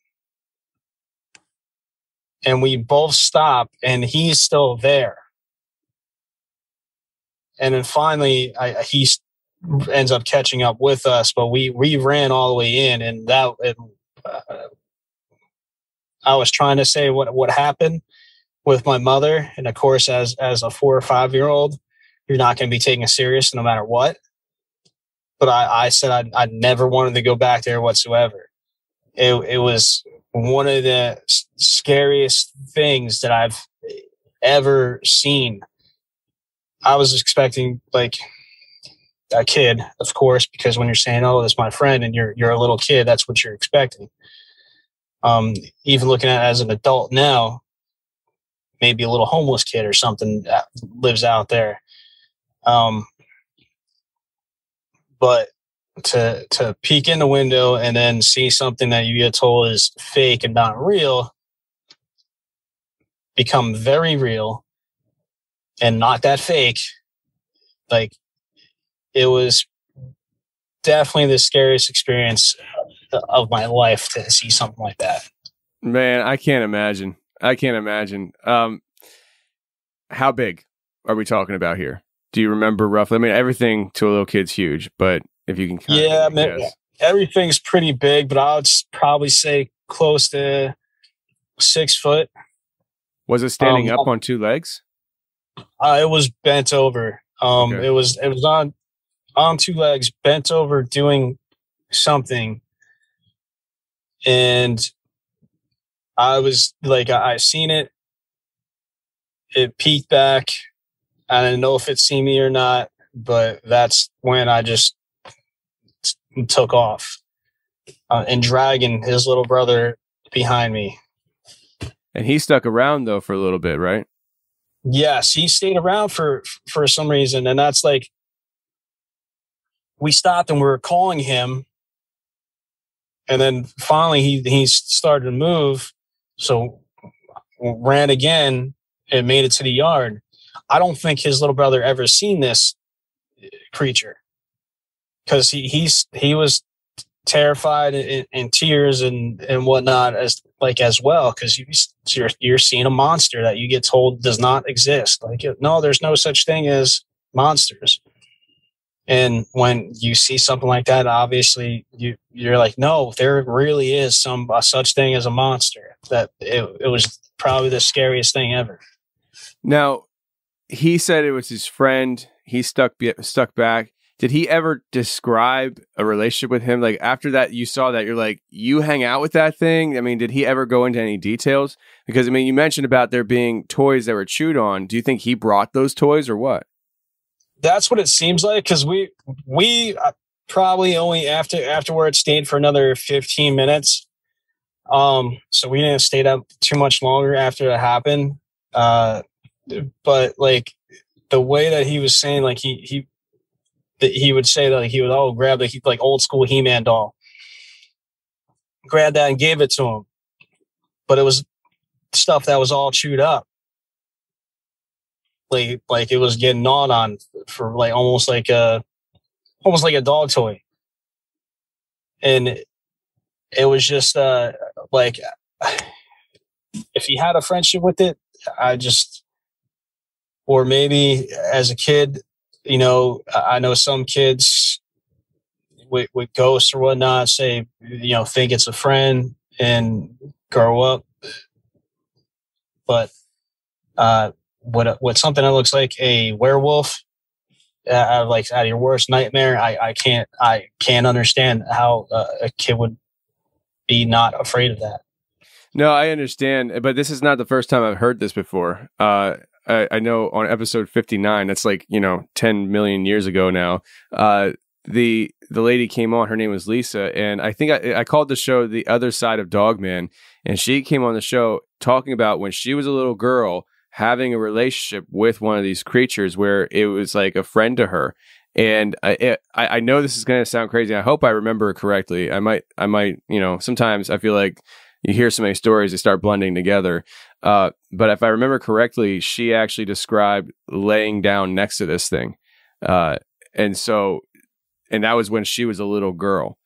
And we both stop and he's still there. And then finally I, he ends up catching up with us but we we ran all the way in and that uh, i was trying to say what what happened with my mother. And of course as as a four or five year old you're not going to be taken it serious no matter what. But i i said i i never wanted to go back there whatsoever. It, it was one of the scariest things that i've ever seen. I was expecting like a kid, of course, because when you're saying, "Oh, that's my friend," and you're you're a little kid, that's what you're expecting. Um, even looking at it as an adult now, maybe a little homeless kid or something that lives out there. Um, but to to peek in the window and then see something that you get told is fake and not real become very real and not that fake like it was definitely the scariest experience of my life to see something like that Man, I can't imagine. I can't imagine. Um, how big are we talking about here? Do you remember roughly? I mean, everything to a little kid's huge, but if you can, kind yeah of man, everything's pretty big but i would probably say close to six foot was it standing um, up on two legs? Uh, it was bent over. Um, Okay. it was it was on on two legs, bent over, doing something, and I was like, I, I seen it. It peeked back. I didn't know if it seen me or not, but that's when I just t- took off uh, and dragging his little brother behind me. And he stuck around though for a little bit, right? Yes, he stayed around for for some reason, and that's like we stopped and we were calling him, and then finally he he started to move, so ran again and made it to the yard. I don't think his little brother ever seen this eh, creature. Because he he's he was terrified in, in tears and and whatnot as like as well because you you're you're seeing a monster that you get told does not exist. Like no there's no such thing as monsters and when you see something like that obviously you you're like no there really is some such thing as a monster that it, it was probably the scariest thing ever Now, he said it was his friend. He stuck stuck back. Did he ever describe a relationship with him? Like after that, you saw that you're like, you hang out with that thing. I mean, did he ever go into any details? Because I mean, you mentioned about there being toys that were chewed on. Do you think he brought those toys or what? That's what it seems like because we we uh, probably only after afterwards stayed for another 15 minutes. Um so we didn't stay up too much longer after it happened. Uh but like the way that he was saying like he he that he would say that like, he would oh grab the like old school he-man doll. Grab that and gave it to him. But it was stuff that was all chewed up like like it was getting gnawed on for like almost like a almost like a dog toy. And it, was just uh like if he had a friendship with it i just or maybe as a kid you know i I know some kids with, with ghosts or whatnot say you know think it's a friend and grow up. But uh what what something that looks like a werewolf uh, like out of your worst nightmare i i can't i can't understand how uh, a kid would be not afraid of that No, I understand, but this is not the first time I've heard this before. Uh, I, I know on episode 59, that's like, you know, 10 million years ago now. Uh, the the lady came on, her name was Lisa, and I think I, I called the show The Other Side of Dogman, and she came on the show talking about when she was a little girl having a relationship with one of these creatures where it was like a friend to her. And I, it, I know this is going to sound crazy. I hope I remember correctly. I might, I might, you know, sometimes I feel like you hear so many stories, they start blending together. Uh, but if I remember correctly, she actually described laying down next to this thing. Uh, and so, and that was when she was a little girl.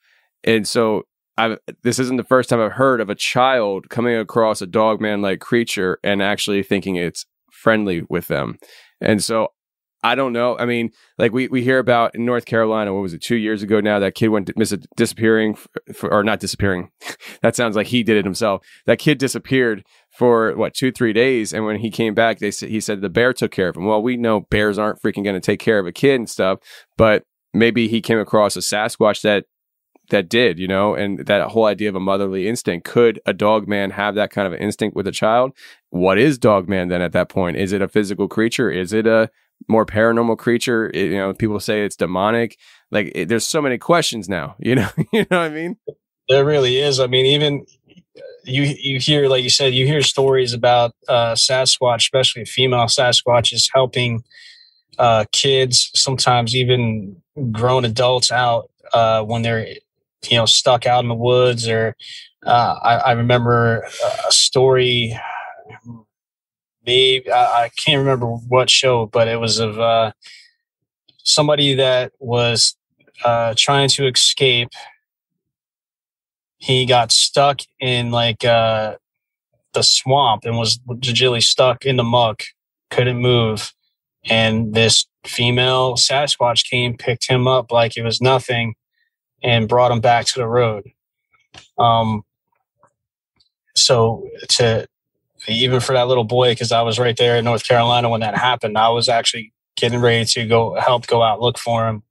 And so, I this isn't the first time I've heard of a child coming across a dog man like creature and actually thinking it's friendly with them. And so, I don't know. I mean, like we, we hear about in North Carolina, what was it, two years ago now, that kid went mis- disappearing, for, or not disappearing. that sounds like he did it himself. That kid disappeared for what, two, three days. And when he came back, they said, he said the bear took care of him. Well, we know bears aren't freaking going to take care of a kid and stuff, but maybe he came across a Sasquatch that, that did, you know, and that whole idea of a motherly instinct. Could a dog man have that kind of instinct with a child? What is dog man then at that point? Is it a physical creature? Is it a more paranormal creature? It- you know, people say it's demonic. Like, it, there's so many questions now. You know, you know what I mean? There really is. I mean, even you you hear, like you said, you hear stories about uh, Sasquatch, especially female Sasquatches, helping uh, kids, sometimes even grown adults out uh, when they're you know stuck out in the woods. Or uh, I, I remember a story. Maybe I, I can't remember what show, but it was of uh, somebody that was uh, trying to escape he got stuck in like uh the swamp and was legitimately stuck in the muck couldn't move and this female sasquatch came picked him up like it was nothing and brought him back to the road um so to even for that little boy because i was right there in north carolina when that happened i was actually getting ready to go help go out look for him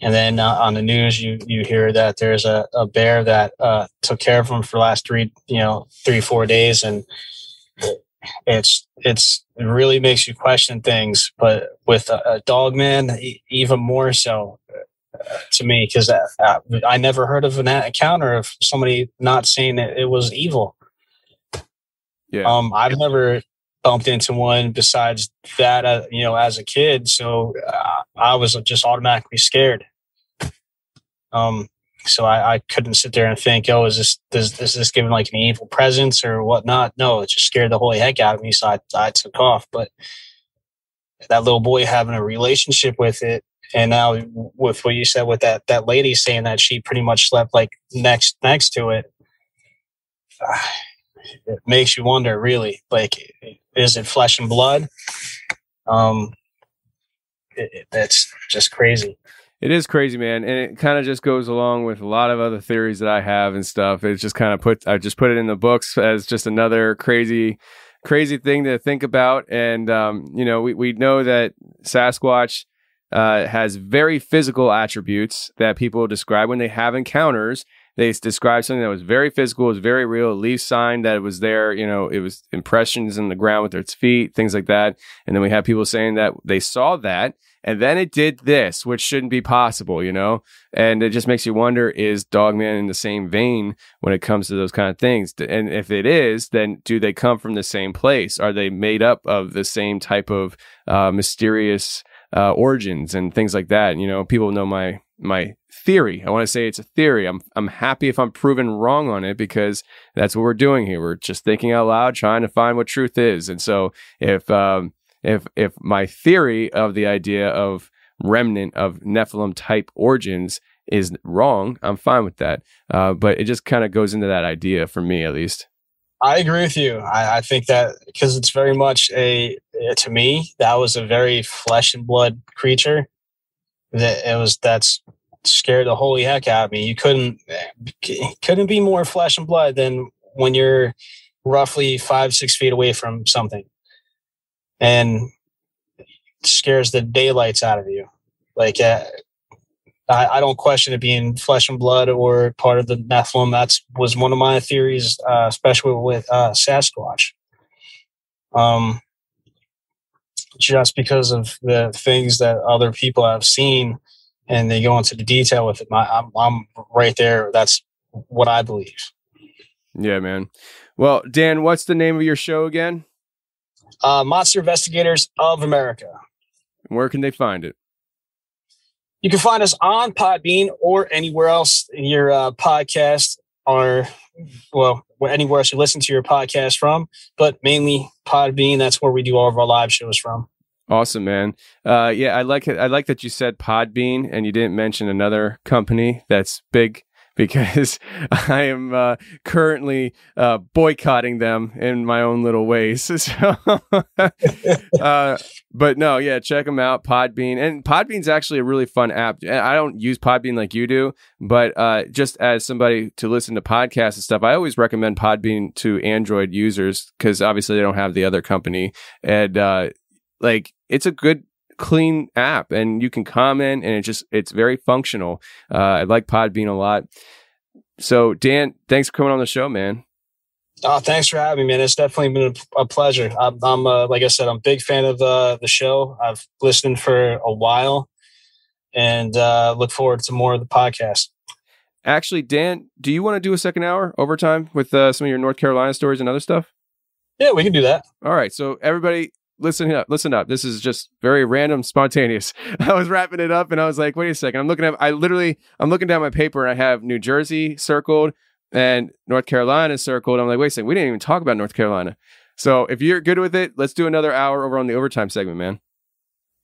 and then uh, on the news, you you hear that there's a, a bear that uh, took care of him for the last three you know three four days, and it's it's it really makes you question things. But with a, a dog man, even more so to me because uh, uh, I never heard of an encounter of somebody not saying that it was evil. Yeah. Um, I've never bumped into one besides that, uh, you know, as a kid. So uh, I was just automatically scared. Um, so I, I couldn't sit there and think, oh, is this, is, is this giving like an evil presence or whatnot? No, it just scared the holy heck out of me. So I, I took off. But that little boy having a relationship with it, and now with what you said with that that lady saying that she pretty much slept like next next to it, it makes you wonder really like is it flesh and blood? Um, it, it, that's just crazy. It is crazy, man, and it kind of just goes along with a lot of other theories that I have and stuff. It's just kind of put I just put it in the books as just another crazy, crazy thing to think about. And um, you know, we we know that Sasquatch uh, has very physical attributes that people describe when they have encounters. They describe something that was very physical, was very real, it leaves sign that it was there. You know, it was impressions in the ground with its feet, things like that. And then we have people saying that they saw that and then it did this, which shouldn't be possible, you know? And it just makes you wonder is Dogman in the same vein when it comes to those kind of things? And if it is, then do they come from the same place? Are they made up of the same type of uh, mysterious uh, origins and things like that? You know, people know my my theory. I want to say it's a theory. I'm I'm happy if I'm proven wrong on it because that's what we're doing here. We're just thinking out loud, trying to find what truth is. And so if um, if if my theory of the idea of remnant of Nephilim type origins is wrong, I'm fine with that. Uh, but it just kind of goes into that idea for me, at least. I agree with you. I, I think that because it's very much a to me that was a very flesh and blood creature. That it was that's scared the holy heck out of me. You couldn't couldn't be more flesh and blood than when you're roughly five six feet away from something, and scares the daylights out of you. Like uh, I, I don't question it being flesh and blood or part of the Nephilim. That's was one of my theories, uh, especially with uh, Sasquatch. Um, just because of the things that other people have seen, and they go into the detail with it. My, I'm, I'm right there. That's what I believe. Yeah, man. Well, Dan, what's the name of your show again? Uh, Monster Investigators of America. Where can they find it? You can find us on Podbean or anywhere else in your uh, podcast or, well, anywhere else you listen to your podcast from, but mainly Podbean. That's where we do all of our live shows from. Awesome, man. Uh, yeah, I like it. I like that you said Podbean and you didn't mention another company that's big because I am uh, currently uh, boycotting them in my own little ways. So, uh, but no, yeah, check them out. Podbean and Podbean's actually a really fun app. I don't use Podbean like you do, but uh, just as somebody to listen to podcasts and stuff, I always recommend Podbean to Android users because obviously they don't have the other company and uh, like it's a good clean app and you can comment and it just it's very functional uh, i like podbean a lot so dan thanks for coming on the show man Oh, thanks for having me, man. It's definitely been a, a pleasure. I'm, I'm uh, like I said, I'm a big fan of uh, the show. I've listened for a while, and uh, look forward to more of the podcast. Actually, Dan, do you want to do a second hour overtime with uh, some of your North Carolina stories and other stuff? Yeah, we can do that. All right. So everybody, listen up. Listen up. This is just very random, spontaneous. I was wrapping it up, and I was like, wait a second. I'm looking at. I literally, I'm looking down my paper, and I have New Jersey circled and North Carolina circled. I'm like, wait a second. We didn't even talk about North Carolina. So if you're good with it, let's do another hour over on the overtime segment, man.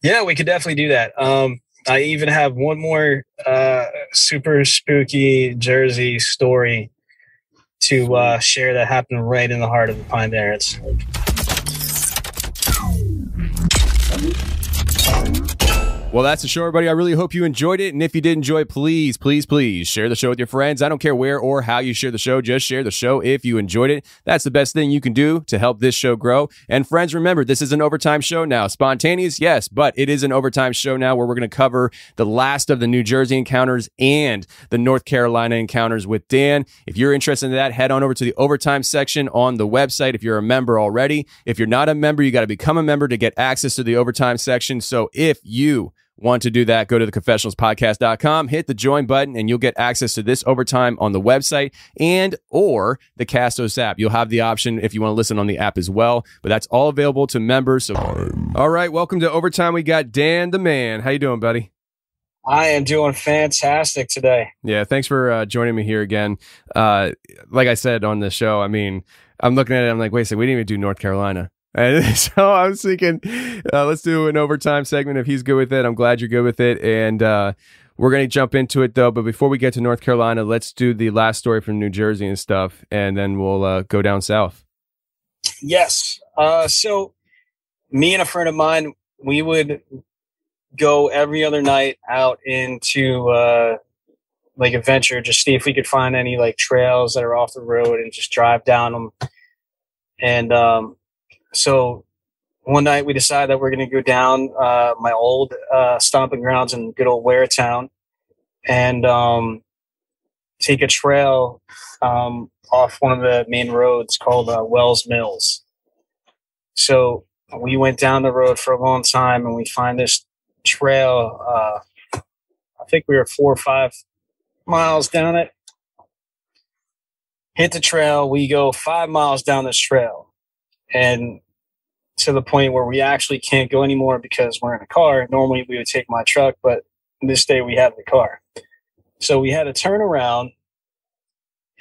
Yeah, we could definitely do that. Um, I even have one more uh, super spooky Jersey story to uh, share that happened right in the heart of the Pine Barrens. Well, that's the show, everybody. I really hope you enjoyed it. And if you did enjoy please, please, please share the show with your friends. I don't care where or how you share the show. Just share the show if you enjoyed it. That's the best thing you can do to help this show grow. And friends, remember, this is an overtime show now. Spontaneous, yes, but it is an overtime show now where we're going to cover the last of the New Jersey encounters and the North Carolina encounters with Dan. If you're interested in that, head on over to the overtime section on the website if you're a member already. If you're not a member, you got to become a member to get access to the overtime section. So if you want to do that, go to theconfessionalspodcast.com, hit the join button, and you'll get access to this overtime on the website and or the Castos app. You'll have the option if you want to listen on the app as well, but that's all available to members. So, all right, welcome to overtime. We got Dan the man. How you doing, buddy? I am doing fantastic today. Yeah, thanks for uh, joining me here again. Uh, like I said on the show, I mean, I'm looking at it. I'm like, wait a second, we didn't even do North Carolina. And so I was thinking, uh, let's do an overtime segment if he's good with it. I'm glad you're good with it. And uh, we're going to jump into it though. But before we get to North Carolina, let's do the last story from New Jersey and stuff. And then we'll uh, go down south. Yes. Uh, so, me and a friend of mine, we would go every other night out into uh, like adventure, just see if we could find any like trails that are off the road and just drive down them. And um, so one night we decided that we're going to go down uh, my old uh, stomping grounds in good old Waretown and um, take a trail um, off one of the main roads called uh, Wells Mills. So we went down the road for a long time and we find this trail. Uh, I think we were four or five miles down it. Hit the trail. We go five miles down this trail and to the point where we actually can't go anymore because we're in a car. Normally we would take my truck, but this day we have the car. So we had to turn around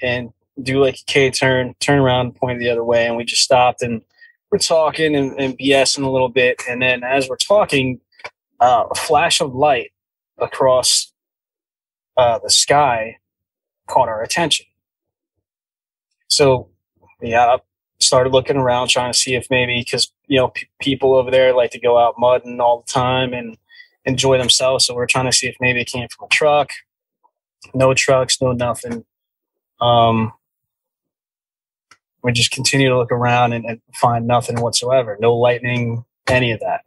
and do like a K turn, turn around, point the other way, and we just stopped and we're talking and, and BSing a little bit. And then as we're talking, uh, a flash of light across uh, the sky caught our attention. So yeah, started looking around trying to see if maybe because you know p- people over there like to go out mudding all the time and enjoy themselves. So we're trying to see if maybe it came from a truck. No trucks no nothing. Um we just continue to look around and, and find nothing whatsoever. No lightning any of that.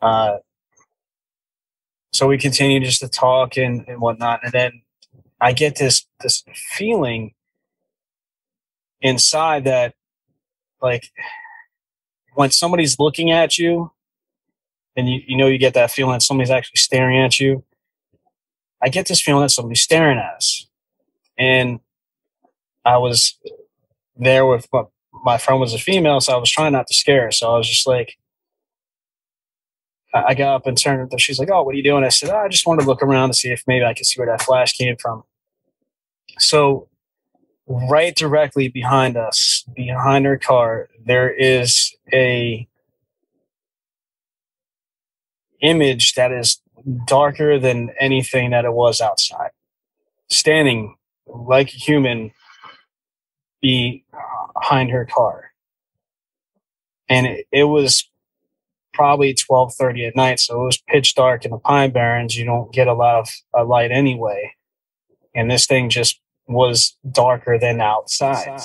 Uh so we continue just to talk and, and whatnot. And then i get this this feeling inside that like when somebody's looking at you and you, you know you get that feeling that somebody's actually staring at you i get this feeling that somebody's staring at us and i was there with my, my friend was a female so i was trying not to scare her so i was just like I got up and turned. She's like, "Oh, what are you doing?" I said, oh, "I just wanted to look around to see if maybe I could see where that flash came from." So right directly behind us, behind our car, there is a image that is darker than anything that it was outside. Standing like a human behind her car. And it, it was probably 12:30 at night, so it was pitch dark in the Pine Barrens. You don't get a lot of uh, light anyway. And this thing just was darker than outside.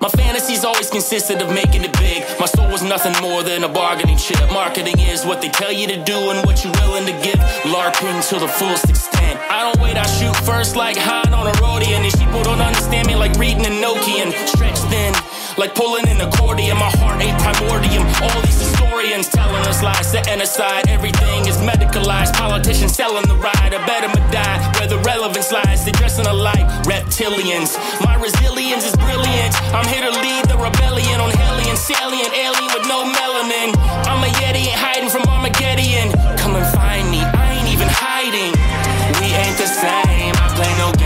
My fantasies always consisted of making it big. My soul was nothing more than a bargaining chip. Marketing is what they tell you to do and what you're willing to give. LARPing to the fullest extent. I don't wait, I shoot first like Han on a roadie. And these people don't understand me like reading a Nokian. Stretch like pulling an accordion. My heart ain't primordium. All these historians telling us lies, setting aside everything is medicalized. Politicians selling the ride, a better die. Where the relevance lies, they dressing alike, reptilians. My resilience is brilliant. I'm here to lead the rebellion on hellion, salient, alien with no melanin. I'm a yeti and hiding from Armageddon. Come and find me, I ain't even hiding. We ain't the same. I play no